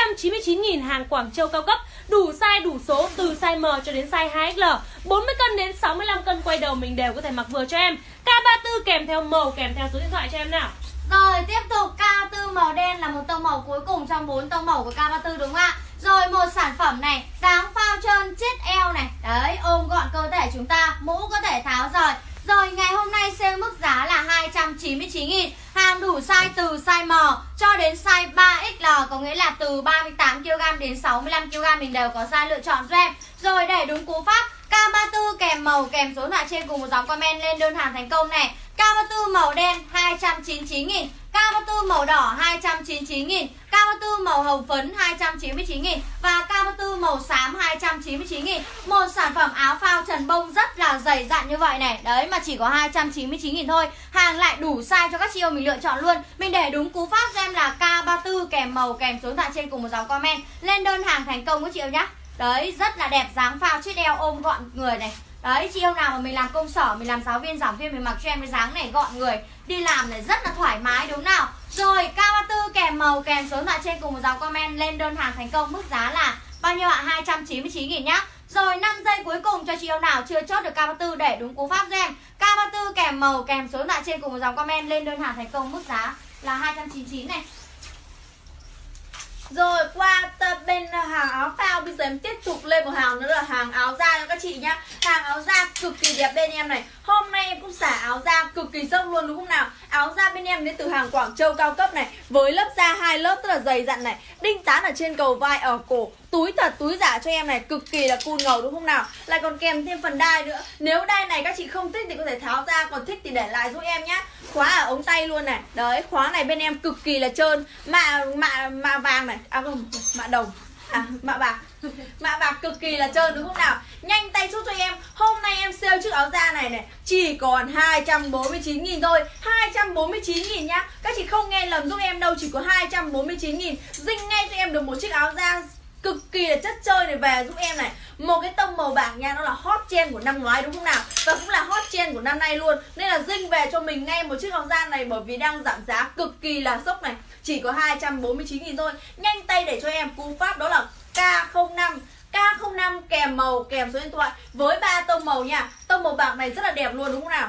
299.000 hàng Quảng Châu cao cấp. Đủ size, đủ số, từ size M cho đến size 2XL 40 cân đến 65 cân quay đầu mình đều có thể mặc vừa cho em. K34 kèm theo màu, kèm theo số điện thoại cho em nào. Rồi, tiếp tục. K4 màu đen là một tông màu cuối cùng trong bốn tông màu của K34 đúng không ạ? Rồi một sản phẩm này, dáng phao trơn, chết eo này. Đấy, ôm gọn cơ thể chúng ta, Mũ có thể tháo rời. Rồi ngày hôm nay sale mức giá là 299 000 Hàng đủ size từ size M cho đến size 3XL Có nghĩa là từ 38kg đến 65kg Mình đều có size lựa chọn cho em. Rồi để đúng cú pháp K34 kèm màu kèm số loại trên cùng một dòng comment lên đơn hàng thành công này. K34 màu đen 299 000 K34 màu đỏ 299 000 K34 màu hồng phấn 299 000 Và K34 màu xám 299 000 Một sản phẩm áo phao trần bông rất là dày dặn như vậy này. Đấy, mà chỉ có 299 000 thôi. Hàng lại đủ size cho các chị yêu mình lựa chọn luôn. Mình để đúng cú pháp cho em là K34 kèm màu kèm số điện thoại trên cùng một dòng comment Lên đơn hàng thành công các chị yêu nhé Đấy, rất là đẹp, dáng phao chiếc đeo, ôm gọn người này. Đấy, chị yêu nào mà mình làm công sở, Mình làm giáo viên, giảng viên, mình mặc cho em cái dáng này, gọn người, Đi làm này rất là thoải mái, đúng nào? Rồi K34 kèm màu, kèm số điện thoại trên cùng một dòng comment Lên đơn hàng thành công, mức giá là bao nhiêu ạ? 299 nghìn nhá. Rồi 5 giây cuối cùng cho chị yêu nào chưa chốt được K34 để đúng cú pháp cho em. K34 kèm màu, kèm số điện thoại trên cùng một dòng comment lên đơn hàng thành công, mức giá là 299 này rồi, qua tập bên ờ, hàng áo phao, Bây giờ em tiếp tục lên một hàng nữa là hàng áo da cho các chị nhá. Hàng áo da cực kỳ đẹp bên em này. Hôm nay em cũng xả áo da cực kỳ sốc luôn, đúng không nào? Áo da bên em đến từ hàng Quảng Châu cao cấp này, Với lớp da hai lớp rất là dày dặn này. Đinh tán ở trên cầu vai, ở cổ túi thật, túi giả cho em này, cực kỳ là cool ngầu đúng không nào? Lại còn kèm thêm phần đai nữa. Nếu đai này các chị không thích thì có thể tháo ra, còn thích thì để lại giúp em nhé khóa ở ống tay luôn này. Đấy, khóa này bên em cực kỳ là trơn. Mạ mạ mạ vàng này. À không, mạ đồng. À mạ bạc. Mạ bạc cực kỳ là trơn đúng không nào? Nhanh tay chút cho em. Hôm nay em sale chiếc áo da này này, chỉ còn 249 nghìn thôi. 249 nghìn nhá. Các chị không nghe lầm giúp em đâu, chỉ có 249 nghìn. Dinh ngay cho em được một chiếc áo da cực kỳ là chất chơi này về giúp em này. Một cái tông màu bạc nha, nó là hot trend của năm ngoái đúng không nào? Và cũng là hot trend của năm nay luôn. Nên là dinh về cho mình ngay một chiếc áo da này bởi vì đang giảm giá cực kỳ là sốc này. Chỉ có 249 nghìn thôi. Nhanh tay để cho em. Cú pháp đó là K05 K05 kèm màu, kèm số điện thoại với ba tông màu nha. Tông màu bạc này rất là đẹp luôn đúng không nào?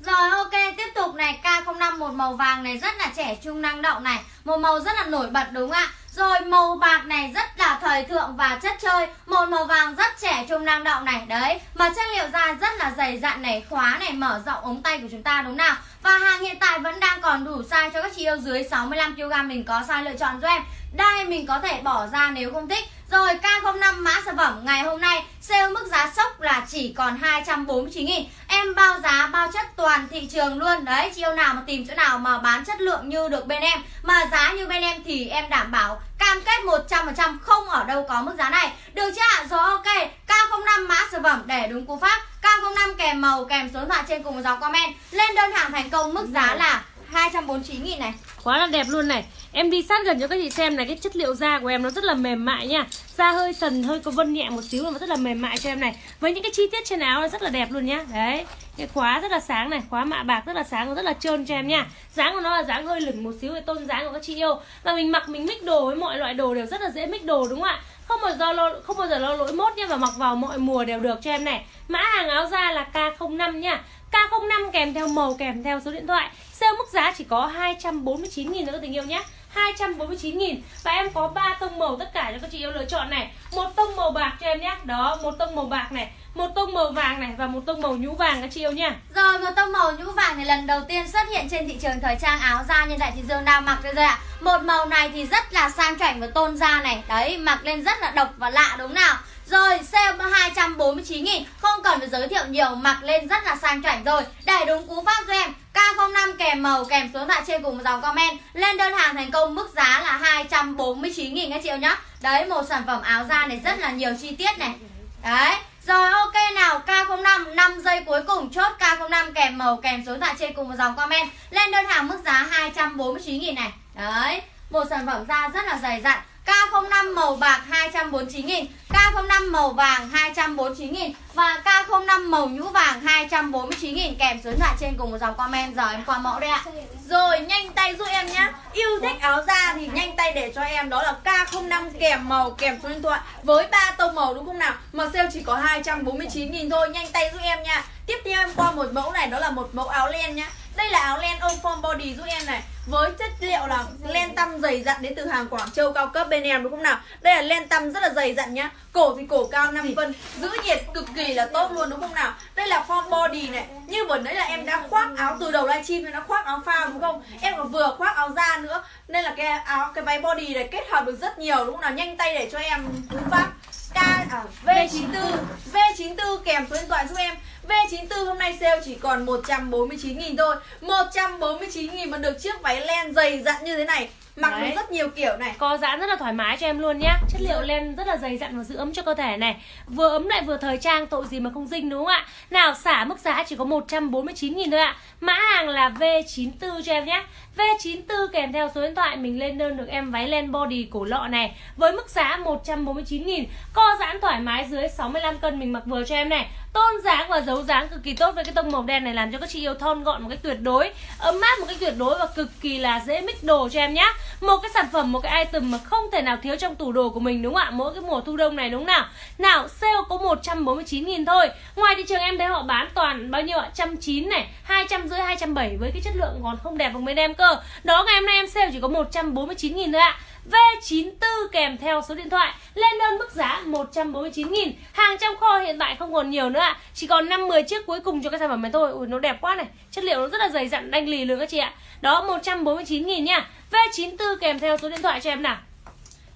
Rồi, ok, tiếp tục này. K05 một màu vàng này rất là trẻ trung năng động này. Một màu rất là nổi bật đúng không ạ? Rồi, màu bạc này rất là thời thượng và chất chơi. Một màu vàng rất trẻ trung năng động này. Đấy, Mà chất liệu da rất là dày dặn này, Khóa này, mở rộng ống tay của chúng ta đúng nào? Và hàng hiện tại vẫn đang còn đủ size cho các chị yêu dưới 65kg Mình có size lựa chọn cho em. Đây, mình có thể bỏ ra nếu không thích. Rồi, K05 mã sản phẩm ngày hôm nay. Sale mức giá sốc là chỉ còn 249 nghìn. Em bao giá, bao chất toàn thị trường luôn. Đấy, chị yêu nào mà tìm chỗ nào mà bán chất lượng như được bên em. Mà giá như bên em thì em đảm bảo cam kết 100% không ở đâu có mức giá này. Được chưa ạ? Rồi ok. K05 mã sản phẩm để đúng cú pháp. K05 kèm màu kèm số điện thoại trên cùng một dòng comment. Lên đơn hàng thành công mức giá là 249 nghìn này. Quá là đẹp luôn này. Em đi sát gần cho các chị xem này, Cái chất liệu da của em nó rất là mềm mại nha. Da hơi sần, hơi có vân nhẹ một xíu mà rất là mềm mại cho em này. Với những cái chi tiết trên áo nó rất là đẹp luôn nhá. Đấy, cái khóa rất là sáng này, khóa mạ bạc rất là sáng rất là trơn cho em nha. Dáng của nó là dáng hơi lửng một xíu để tôn dáng của các chị yêu. Và mình mặc, mình mix đồ với mọi loại đồ đều rất là dễ mix đồ, đúng không ạ? Không bao giờ lo không bao giờ lo lỗi mốt nha và mặc vào mọi mùa đều được cho em này. Mã hàng áo da là K05 nha K05 kèm theo màu kèm theo số điện thoại. Sale mức giá chỉ có 249 000 nữa các tình yêu nhé 249 nghìn. Và em có 3 tông màu tất cả cho các chị yêu lựa chọn này. Một tông màu bạc cho em nhé Đó, một tông màu bạc này một tông màu vàng này và một tông màu nhũ vàng các chị yêu nha Rồi, một tông màu nhũ vàng này lần đầu tiên xuất hiện trên thị trường thời trang áo da nhân đại thị dương đang mặc đây rồi ạ. Một màu này thì rất là sang chảnh và tôn da này. Đấy, mặc lên rất là độc và lạ đúng nào? Rồi sale 249 nghìn Không cần phải giới thiệu nhiều Mặc lên rất là sang chảnh rồi. Để đúng cú pháp cho em K05 kèm màu kèm số thoại trên cùng một dòng comment. Lên đơn hàng thành công mức giá là 249 nghìn các chị nhá. Đấy một sản phẩm áo da này rất là nhiều chi tiết này. Đấy rồi, ok nào, K05 5 giây cuối cùng, chốt K05, kèm màu, kèm số tại trên cùng một dòng comment. Lên đơn hàng mức giá 249 nghìn này. Đấy, một sản phẩm da rất là dày dặn. K05 màu bạc 249 nghìn K05 màu vàng 249 nghìn Và K05 màu nhũ vàng 249 nghìn. Kèm số điện thoại trên cùng một dòng comment. Giờ em qua mẫu đây ạ. Rồi, nhanh tay giúp em nhá. Yêu thích áo da thì nhanh tay để cho em. Đó là K05 kèm màu, kèm số điện thoại Với ba tông màu đúng không nào? Mà sale chỉ có 249 nghìn thôi. Nhanh tay giúp em nha. Tiếp theo em qua một mẫu này, đó là một mẫu áo len nhá đây là áo len ôm form body giúp em này. Với chất liệu là len tăm dày dặn đến từ hàng Quảng Châu cao cấp bên em đúng không nào? Đây là len tăm rất là dày dặn nhá. Cổ thì cổ cao 5 phân Giữ nhiệt cực kỳ là tốt luôn đúng không nào? Đây là form body này. Như vừa nãy là em đã khoác áo từ đầu livestream Em đã khoác áo phao đúng không? Em còn vừa khoác áo da nữa. Nên là cái áo cái váy body này kết hợp được rất nhiều đúng không nào? Nhanh tay để cho em cú pháp K à, V94 V94 kèm số điện thoại giúp em. V94 hôm nay sale chỉ còn 149 000 thôi. 149 000 mà được chiếc váy len dày dặn như thế này. Mặc được rất nhiều kiểu này. Có dáng rất là thoải mái cho em luôn nhá. Chất liệu len rất là dày dặn và giữ ấm cho cơ thể này. Vừa ấm lại vừa thời trang tội gì mà không dinh đúng không ạ? Nào xả mức giá chỉ có 149 000 thôi ạ. Mã hàng là V94 cho em nhé V94 kèm theo số điện thoại mình lên đơn được em váy len body cổ lọ này. Với mức giá 149 000 Co giãn thoải mái dưới 65 cân mình mặc vừa cho em này Tôn dáng và dấu dáng cực kỳ tốt với cái tông màu đen này làm cho các chị yêu thon gọn một cách tuyệt đối Ấm áp một cách tuyệt đối và cực kỳ là dễ mix đồ cho em nhé Một cái sản phẩm, một cái item mà không thể nào thiếu trong tủ đồ của mình đúng không ạ? Mỗi cái mùa thu đông này đúng nào? Nào sale có 149 nghìn thôi. Ngoài thị trường em thấy họ bán toàn bao nhiêu ạ? 190 này, 250, 270 với cái chất lượng còn không đẹp bằng bên em cơ. Đó ngày hôm nay em sale chỉ có 149 nghìn thôi ạ. V94 kèm theo số điện thoại lên đơn mức giá 149 nghìn. Hàng trong kho hiện tại không còn nhiều nữa ạ. Chỉ còn 5-10 chiếc cuối cùng cho cái sản phẩm này thôi. Ui, nó đẹp quá này. Chất liệu nó rất là dày dặn, đanh lì luôn các chị ạ. Đó 149 nghìn nha V94 kèm theo số điện thoại cho em nào.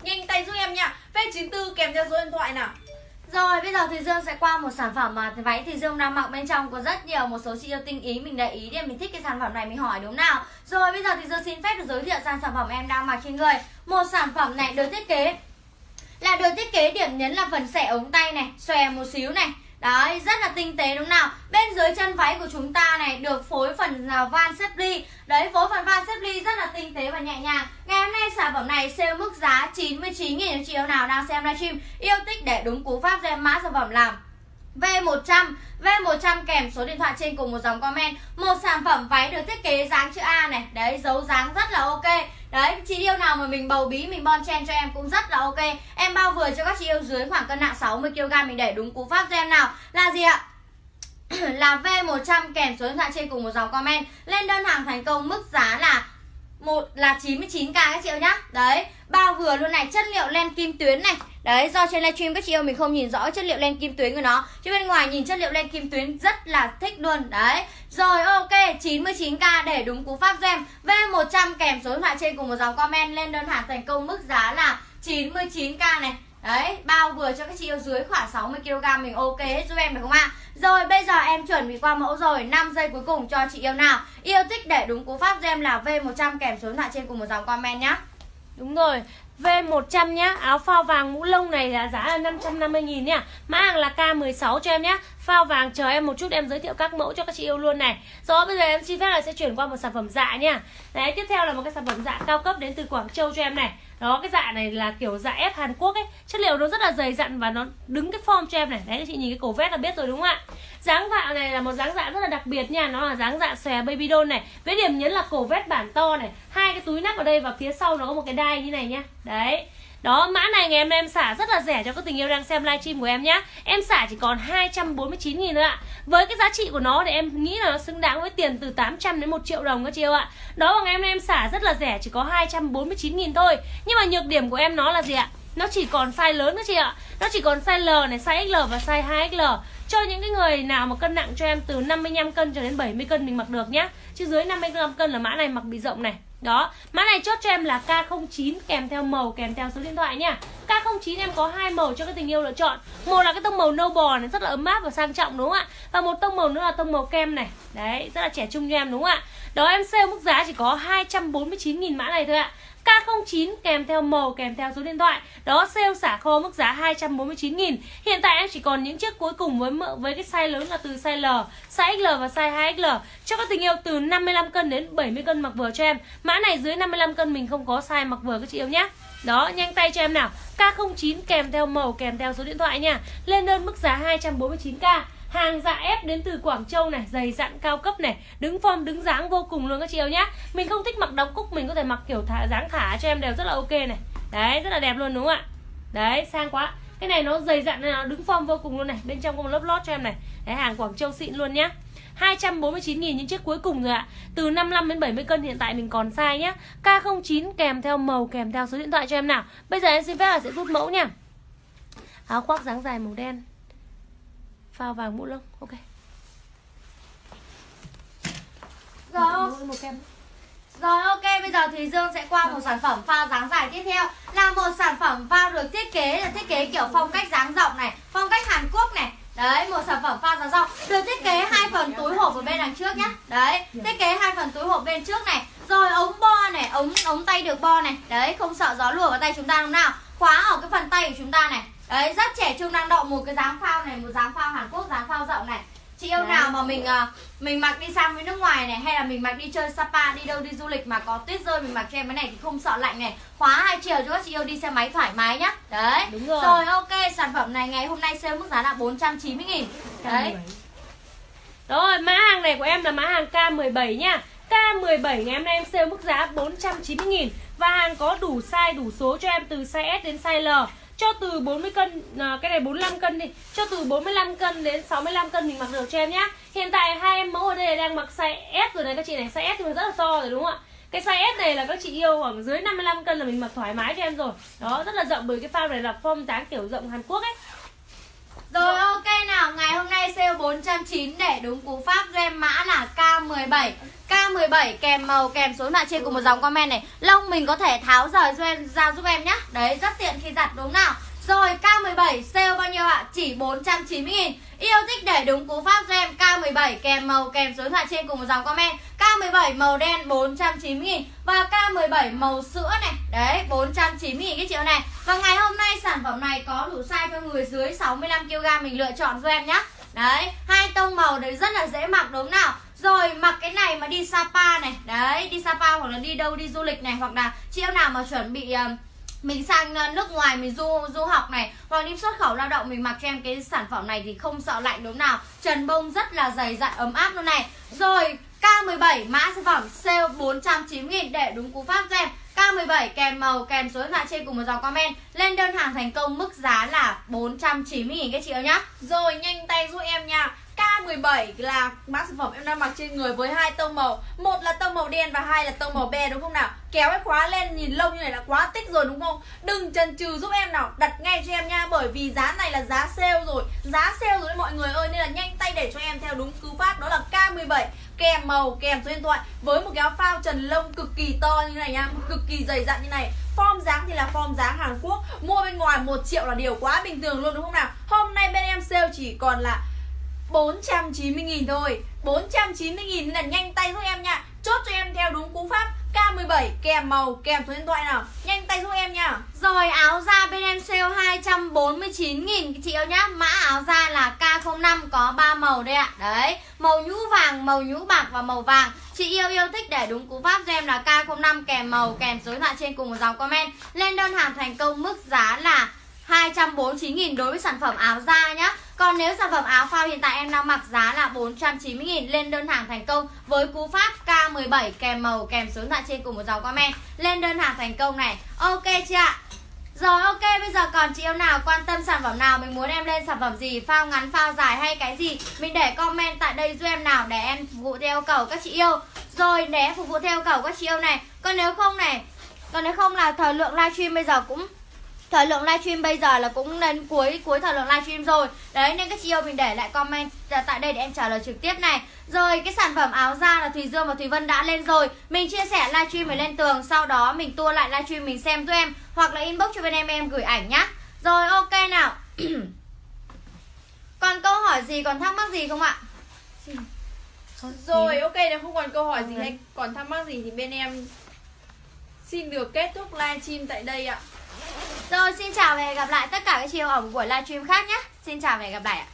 Nhanh tay giúp em nha V94 kèm theo số điện thoại nào rồi bây giờ thì Dương sẽ qua một sản phẩm mà váy thì Dương đang mặc. Bên trong có rất nhiều một số chị yêu tinh ý mình để ý để mình thích cái sản phẩm này mình hỏi đúng nào. Rồi bây giờ thì Dương xin phép được giới thiệu sang sản phẩm em đang mặc trên người. Một sản phẩm này được thiết kế là được thiết kế điểm nhấn là phần xẻ ống tay này, xòe một xíu này. Đấy, rất là tinh tế đúng nào. Bên dưới chân váy của chúng ta này được phối phần là van xếp ly Đấy, phối phần van xếp ly rất là tinh tế và nhẹ nhàng. Ngày hôm nay sản phẩm này sale mức giá 99 000 triệu nào đang xem livestream. Yêu thích để đúng cú pháp cho em mã sản phẩm làm. V100 V100 kèm số điện thoại trên cùng một dòng comment. Một sản phẩm váy được thiết kế dáng chữ A này. Đấy dấu dáng rất là ok. Đấy chị yêu nào mà mình bầu bí, mình bon chen cho em cũng rất là ok. Em bao vừa cho các chị yêu dưới khoảng cân nặng 60kg Mình để đúng cú pháp cho em nào. Là gì ạ? là V100 kèm số điện thoại trên cùng một dòng comment. Lên đơn hàng thành công, mức giá là một là 99k các chị yêu nhá. Đấy, bao vừa luôn này, chất liệu len kim tuyến này. Đấy, do trên livestream các chị yêu mình không nhìn rõ chất liệu len kim tuyến của nó. Chứ bên ngoài nhìn chất liệu len kim tuyến rất là thích luôn. Đấy, Rồi ok 99k để đúng cú pháp gem. V100 kèm số điện thoại trên cùng một dòng comment lên đơn hàng thành công mức giá là 99k này. Đấy, bao vừa cho các chị yêu dưới khoảng 60kg mình ok hết giúp em được không ạ? À? Rồi bây giờ em chuẩn bị qua mẫu rồi. 5 giây cuối cùng cho chị yêu nào. Yêu thích để đúng cú pháp cho em là V100 kèm số điện thoại trên cùng một dòng comment nhá. Đúng rồi V100 nhá. Áo phao vàng mũ lông này là giá là 550 nghìn nhá. Mã hàng là K16 cho em nhá. Phao vàng chờ em một chút em giới thiệu các mẫu cho các chị yêu luôn này. Rồi bây giờ em xin phép là sẽ chuyển qua một sản phẩm dạ nhá. Đấy tiếp theo là một cái sản phẩm dạ cao cấp đến từ Quảng Châu cho em này đó, cái dạ này là kiểu dạ ép Hàn Quốc ấy. Chất liệu nó rất là dày dặn và nó đứng cái form cho em này. Đấy chị nhìn cái cổ vest là biết rồi đúng không ạ? Dáng dạ này là một dáng dạ rất là đặc biệt nha. Nó là dáng dạ xòe baby doll này. Với điểm nhấn là cổ vest bản to này. Hai cái túi nắp ở đây và phía sau nó có một cái đai như này nha. Đấy đó, mã này ngày hôm nay em xả rất là rẻ cho các tình yêu đang xem livestream của em nhá. Em xả chỉ còn 249 000 thôi ạ. Với cái giá trị của nó thì em nghĩ là nó xứng đáng với tiền từ 800 đến 1 triệu đồng các chị yêu ạ. Đó và ngày hôm nay em xả rất là rẻ chỉ có 249 000 thôi. Nhưng mà nhược điểm của em nó là gì ạ? Nó chỉ còn size lớn các chị ạ. Nó chỉ còn size L này, size XL và size 2XL Cho những cái người nào mà cân nặng cho em từ 55 cân cho đến 70 cân mình mặc được nhá. Chứ dưới 55 cân là mã này mặc bị rộng này đó, mã này chốt cho em là K09 kèm theo màu kèm theo số điện thoại nha. K09 em có hai màu cho các tình yêu lựa chọn. Một là cái tông màu nâu bò này rất là ấm áp và sang trọng đúng không ạ? Và một tông màu nữa là tông màu kem này. Đấy, rất là trẻ trung cho em đúng không ạ? Đó em sale mức giá chỉ có 249 000 mã này thôi ạ. K09 kèm theo màu, kèm theo số điện thoại. Đó, sale xả kho mức giá 249 000 Hiện tại em chỉ còn những chiếc cuối cùng với với cái size lớn là từ size L, Size XL và size 2XL Cho các tình yêu từ 55 cân đến 70 cân mặc vừa cho em. Mã này dưới 55 cân mình không có size mặc vừa các chị yêu nhé đó, nhanh tay cho em nào. K09 kèm theo màu, kèm theo số điện thoại nha. Lên đơn mức giá 249k hàng dạ ép đến từ Quảng Châu này, dày dặn cao cấp này, đứng form, đứng dáng vô cùng luôn các chị yêu nhá. Mình không thích mặc đóng cúc, mình có thể mặc kiểu thả, dáng thả cho em đều rất là ok này. Đấy, rất là đẹp luôn đúng không ạ? Đấy, sang quá. Cái này nó dày dặn này, nó đứng form vô cùng luôn này, bên trong có một lớp lót cho em này. Đấy, hàng Quảng Châu xịn luôn nhá. 249 000 những chiếc cuối cùng rồi ạ. Từ 55 đến 70 cân hiện tại mình còn sai nhá. K09 kèm theo màu, kèm theo số điện thoại cho em nào. Bây giờ em xin phép là sẽ rút mẫu nha Áo khoác dáng dài màu đen. Phao vàng mũ lông Ok. Rồi một kem. Rồi ok, bây giờ thì Dương sẽ qua một sản phẩm phao dáng dài tiếp theo. Là một sản phẩm phao được thiết kế là thiết kế kiểu phong cách dáng rộng này Phong cách Hàn Quốc này. Đấy, một sản phẩm phao dáng rộng. Được thiết kế hai phần túi hộp ở bên đằng trước nhá. Đấy, thiết kế hai phần túi hộp bên trước này. Rồi ống bo này, ống ống tay được bo này. Đấy, không sợ gió lùa vào tay chúng ta đúng nào. Khóa ở cái phần tay của chúng ta này Đấy, rất trẻ trung năng động một cái dáng phao này Một dáng phao Hàn Quốc, dáng phao rộng này. Chị yêu nào mà mình uh, mình mặc đi sang với nước ngoài này hay là mình mặc đi chơi Sapa đi đâu đi du lịch mà có tuyết rơi mình mặc cho em cái này thì không sợ lạnh này. Khóa hai chiều cho các chị yêu đi xe máy thoải mái nhá. Đấy. Đúng rồi. rồi ok sản phẩm này ngày hôm nay sale mức giá là 490 nghìn. Đấy. Rồi mã hàng này của em là mã hàng K17 nha K17 ngày hôm nay em sale mức giá 490 000 Và hàng có đủ size đủ số cho em từ size S đến size L cho từ 40 cân à, cái này 45 cân đi. Cho từ 45 cân đến 65 cân mình mặc được cho em nhá. Hiện tại hai em mẫu ở đây đang mặc size S rồi này các chị này. Size S thì mình rất là to rồi đúng không ạ? Cái size S này là các chị yêu khoảng dưới 55 cân là mình mặc thoải mái cho em rồi. Đó rất là rộng bởi cái phao này là form dáng kiểu rộng Hàn Quốc ấy. Rồi ok nào, ngày hôm nay sale 409 để đúng cú pháp cho em mã là K17 K17 kèm màu kèm số mạng trên cùng một dòng comment này. Lông mình có thể tháo rời cho em, ra giúp em nhá. Đấy rất tiện khi giặt đúng nào? Rồi K17 sale bao nhiêu ạ? Chỉ 490 nghìn. Yêu thích để đúng cú pháp cho em K17 kèm màu kèm số điện thoại trên cùng một dòng comment. K17 màu đen 490 nghìn. Và K17 màu sữa này. Đấy 490 nghìn cái triệu này. Và ngày hôm nay sản phẩm này có đủ size cho người dưới 65kg Mình lựa chọn cho em nhá. Đấy hai tông màu đấy rất là dễ mặc đúng nào. Rồi mặc cái này mà đi Sapa này. Đấy đi Sapa hoặc là đi đâu đi du lịch này Hoặc là chị em nào mà chuẩn bị uh, mình sang ờ, nước ngoài mình du du học này. Hoặc đi xuất khẩu lao động mình mặc cho em cái sản phẩm này thì không sợ lạnh đúng nào. Trần bông rất là dày dặn, ấm áp luôn này. Rồi K17 mã sản phẩm sale 490 000 để đúng cú pháp cho em. K17 kèm màu, kèm số điện thoại trên cùng một dòng comment. Lên đơn hàng thành công mức giá là 490 000 các chị ơi nhá. Rồi, nhanh tay giúp em nha. K17 là mã sản phẩm em đang mặc trên người với hai tông màu. Một là tông màu đen và hai là tông màu be, đúng không nào? Kéo cái khóa lên nhìn lông như này là quá tích rồi, đúng không? Đừng chần chừ giúp em nào. Đặt ngay cho em nha, bởi vì giá này là giá sale rồi. Giá sale rồi đấy mọi người ơi, nên là nhanh tay để cho em theo đúng cú pháp, đó là K17 kèm màu, kèm số điện thoại với một cái áo phao trần lông cực kỳ to như này nha, cực kỳ dày dặn như này. Form dáng thì là form dáng Hàn Quốc, mua bên ngoài 1 triệu là điều quá bình thường luôn, đúng không nào? Hôm nay bên em sale chỉ còn là 490.000 thôi. 490.000 là nhanh tay giúp em nha. Chốt cho em theo đúng cú pháp. K17 kèm màu kèm số điện thoại nào. Nhanh tay giúp em nha. Rồi áo da bên em sale 249.000 chị yêu nhá Mã áo da là K05 có 3 màu đây ạ. Đấy Màu nhũ vàng, màu nhũ bạc và màu vàng. Chị yêu yêu thích để đúng cú pháp cho em là K05 kèm màu kèm số điện thoại trên cùng một dòng comment. Lên đơn hàng thành công mức giá là 249.000 đối với sản phẩm áo da nhá. Còn nếu sản phẩm áo phao hiện tại em đang mặc giá là 490.000 Lên đơn hàng thành công với cú pháp K17 kèm màu, kèm số điện thoại trên cùng một dòng comment. Lên đơn hàng thành công này. Ok chị ạ? Rồi, ok, bây giờ còn chị em nào quan tâm sản phẩm nào? Mình muốn em lên sản phẩm gì? Phao ngắn, phao dài hay cái gì? Mình để comment tại đây giúp em nào Để em phục vụ theo yêu cầu các chị yêu. Rồi, để em phục vụ theo yêu cầu các chị yêu này. Còn nếu không này, Còn nếu không là thời lượng livestream bây giờ cũng thời lượng livestream bây giờ là cũng đến cuối cuối thời lượng livestream rồi. Đấy nên các chị yêu mình để lại comment tại đây để em trả lời trực tiếp này. Rồi cái sản phẩm áo da là thùy dương và thùy vân đã lên rồi. Mình chia sẻ livestream phải lên tường sau đó mình tua lại livestream mình xem giúp em. Hoặc là inbox cho bên em em gửi ảnh nhá. Rồi ok nào. Còn câu hỏi gì còn thắc mắc gì không ạ? Rồi ok nếu không còn câu hỏi gì hay còn thắc mắc gì thì bên em xin được kết thúc livestream tại đây ạ rồi, xin chào và hẹn gặp lại tất cả các chiều ở một buổi livestream khác nhé. Xin chào và hẹn gặp lại ạ.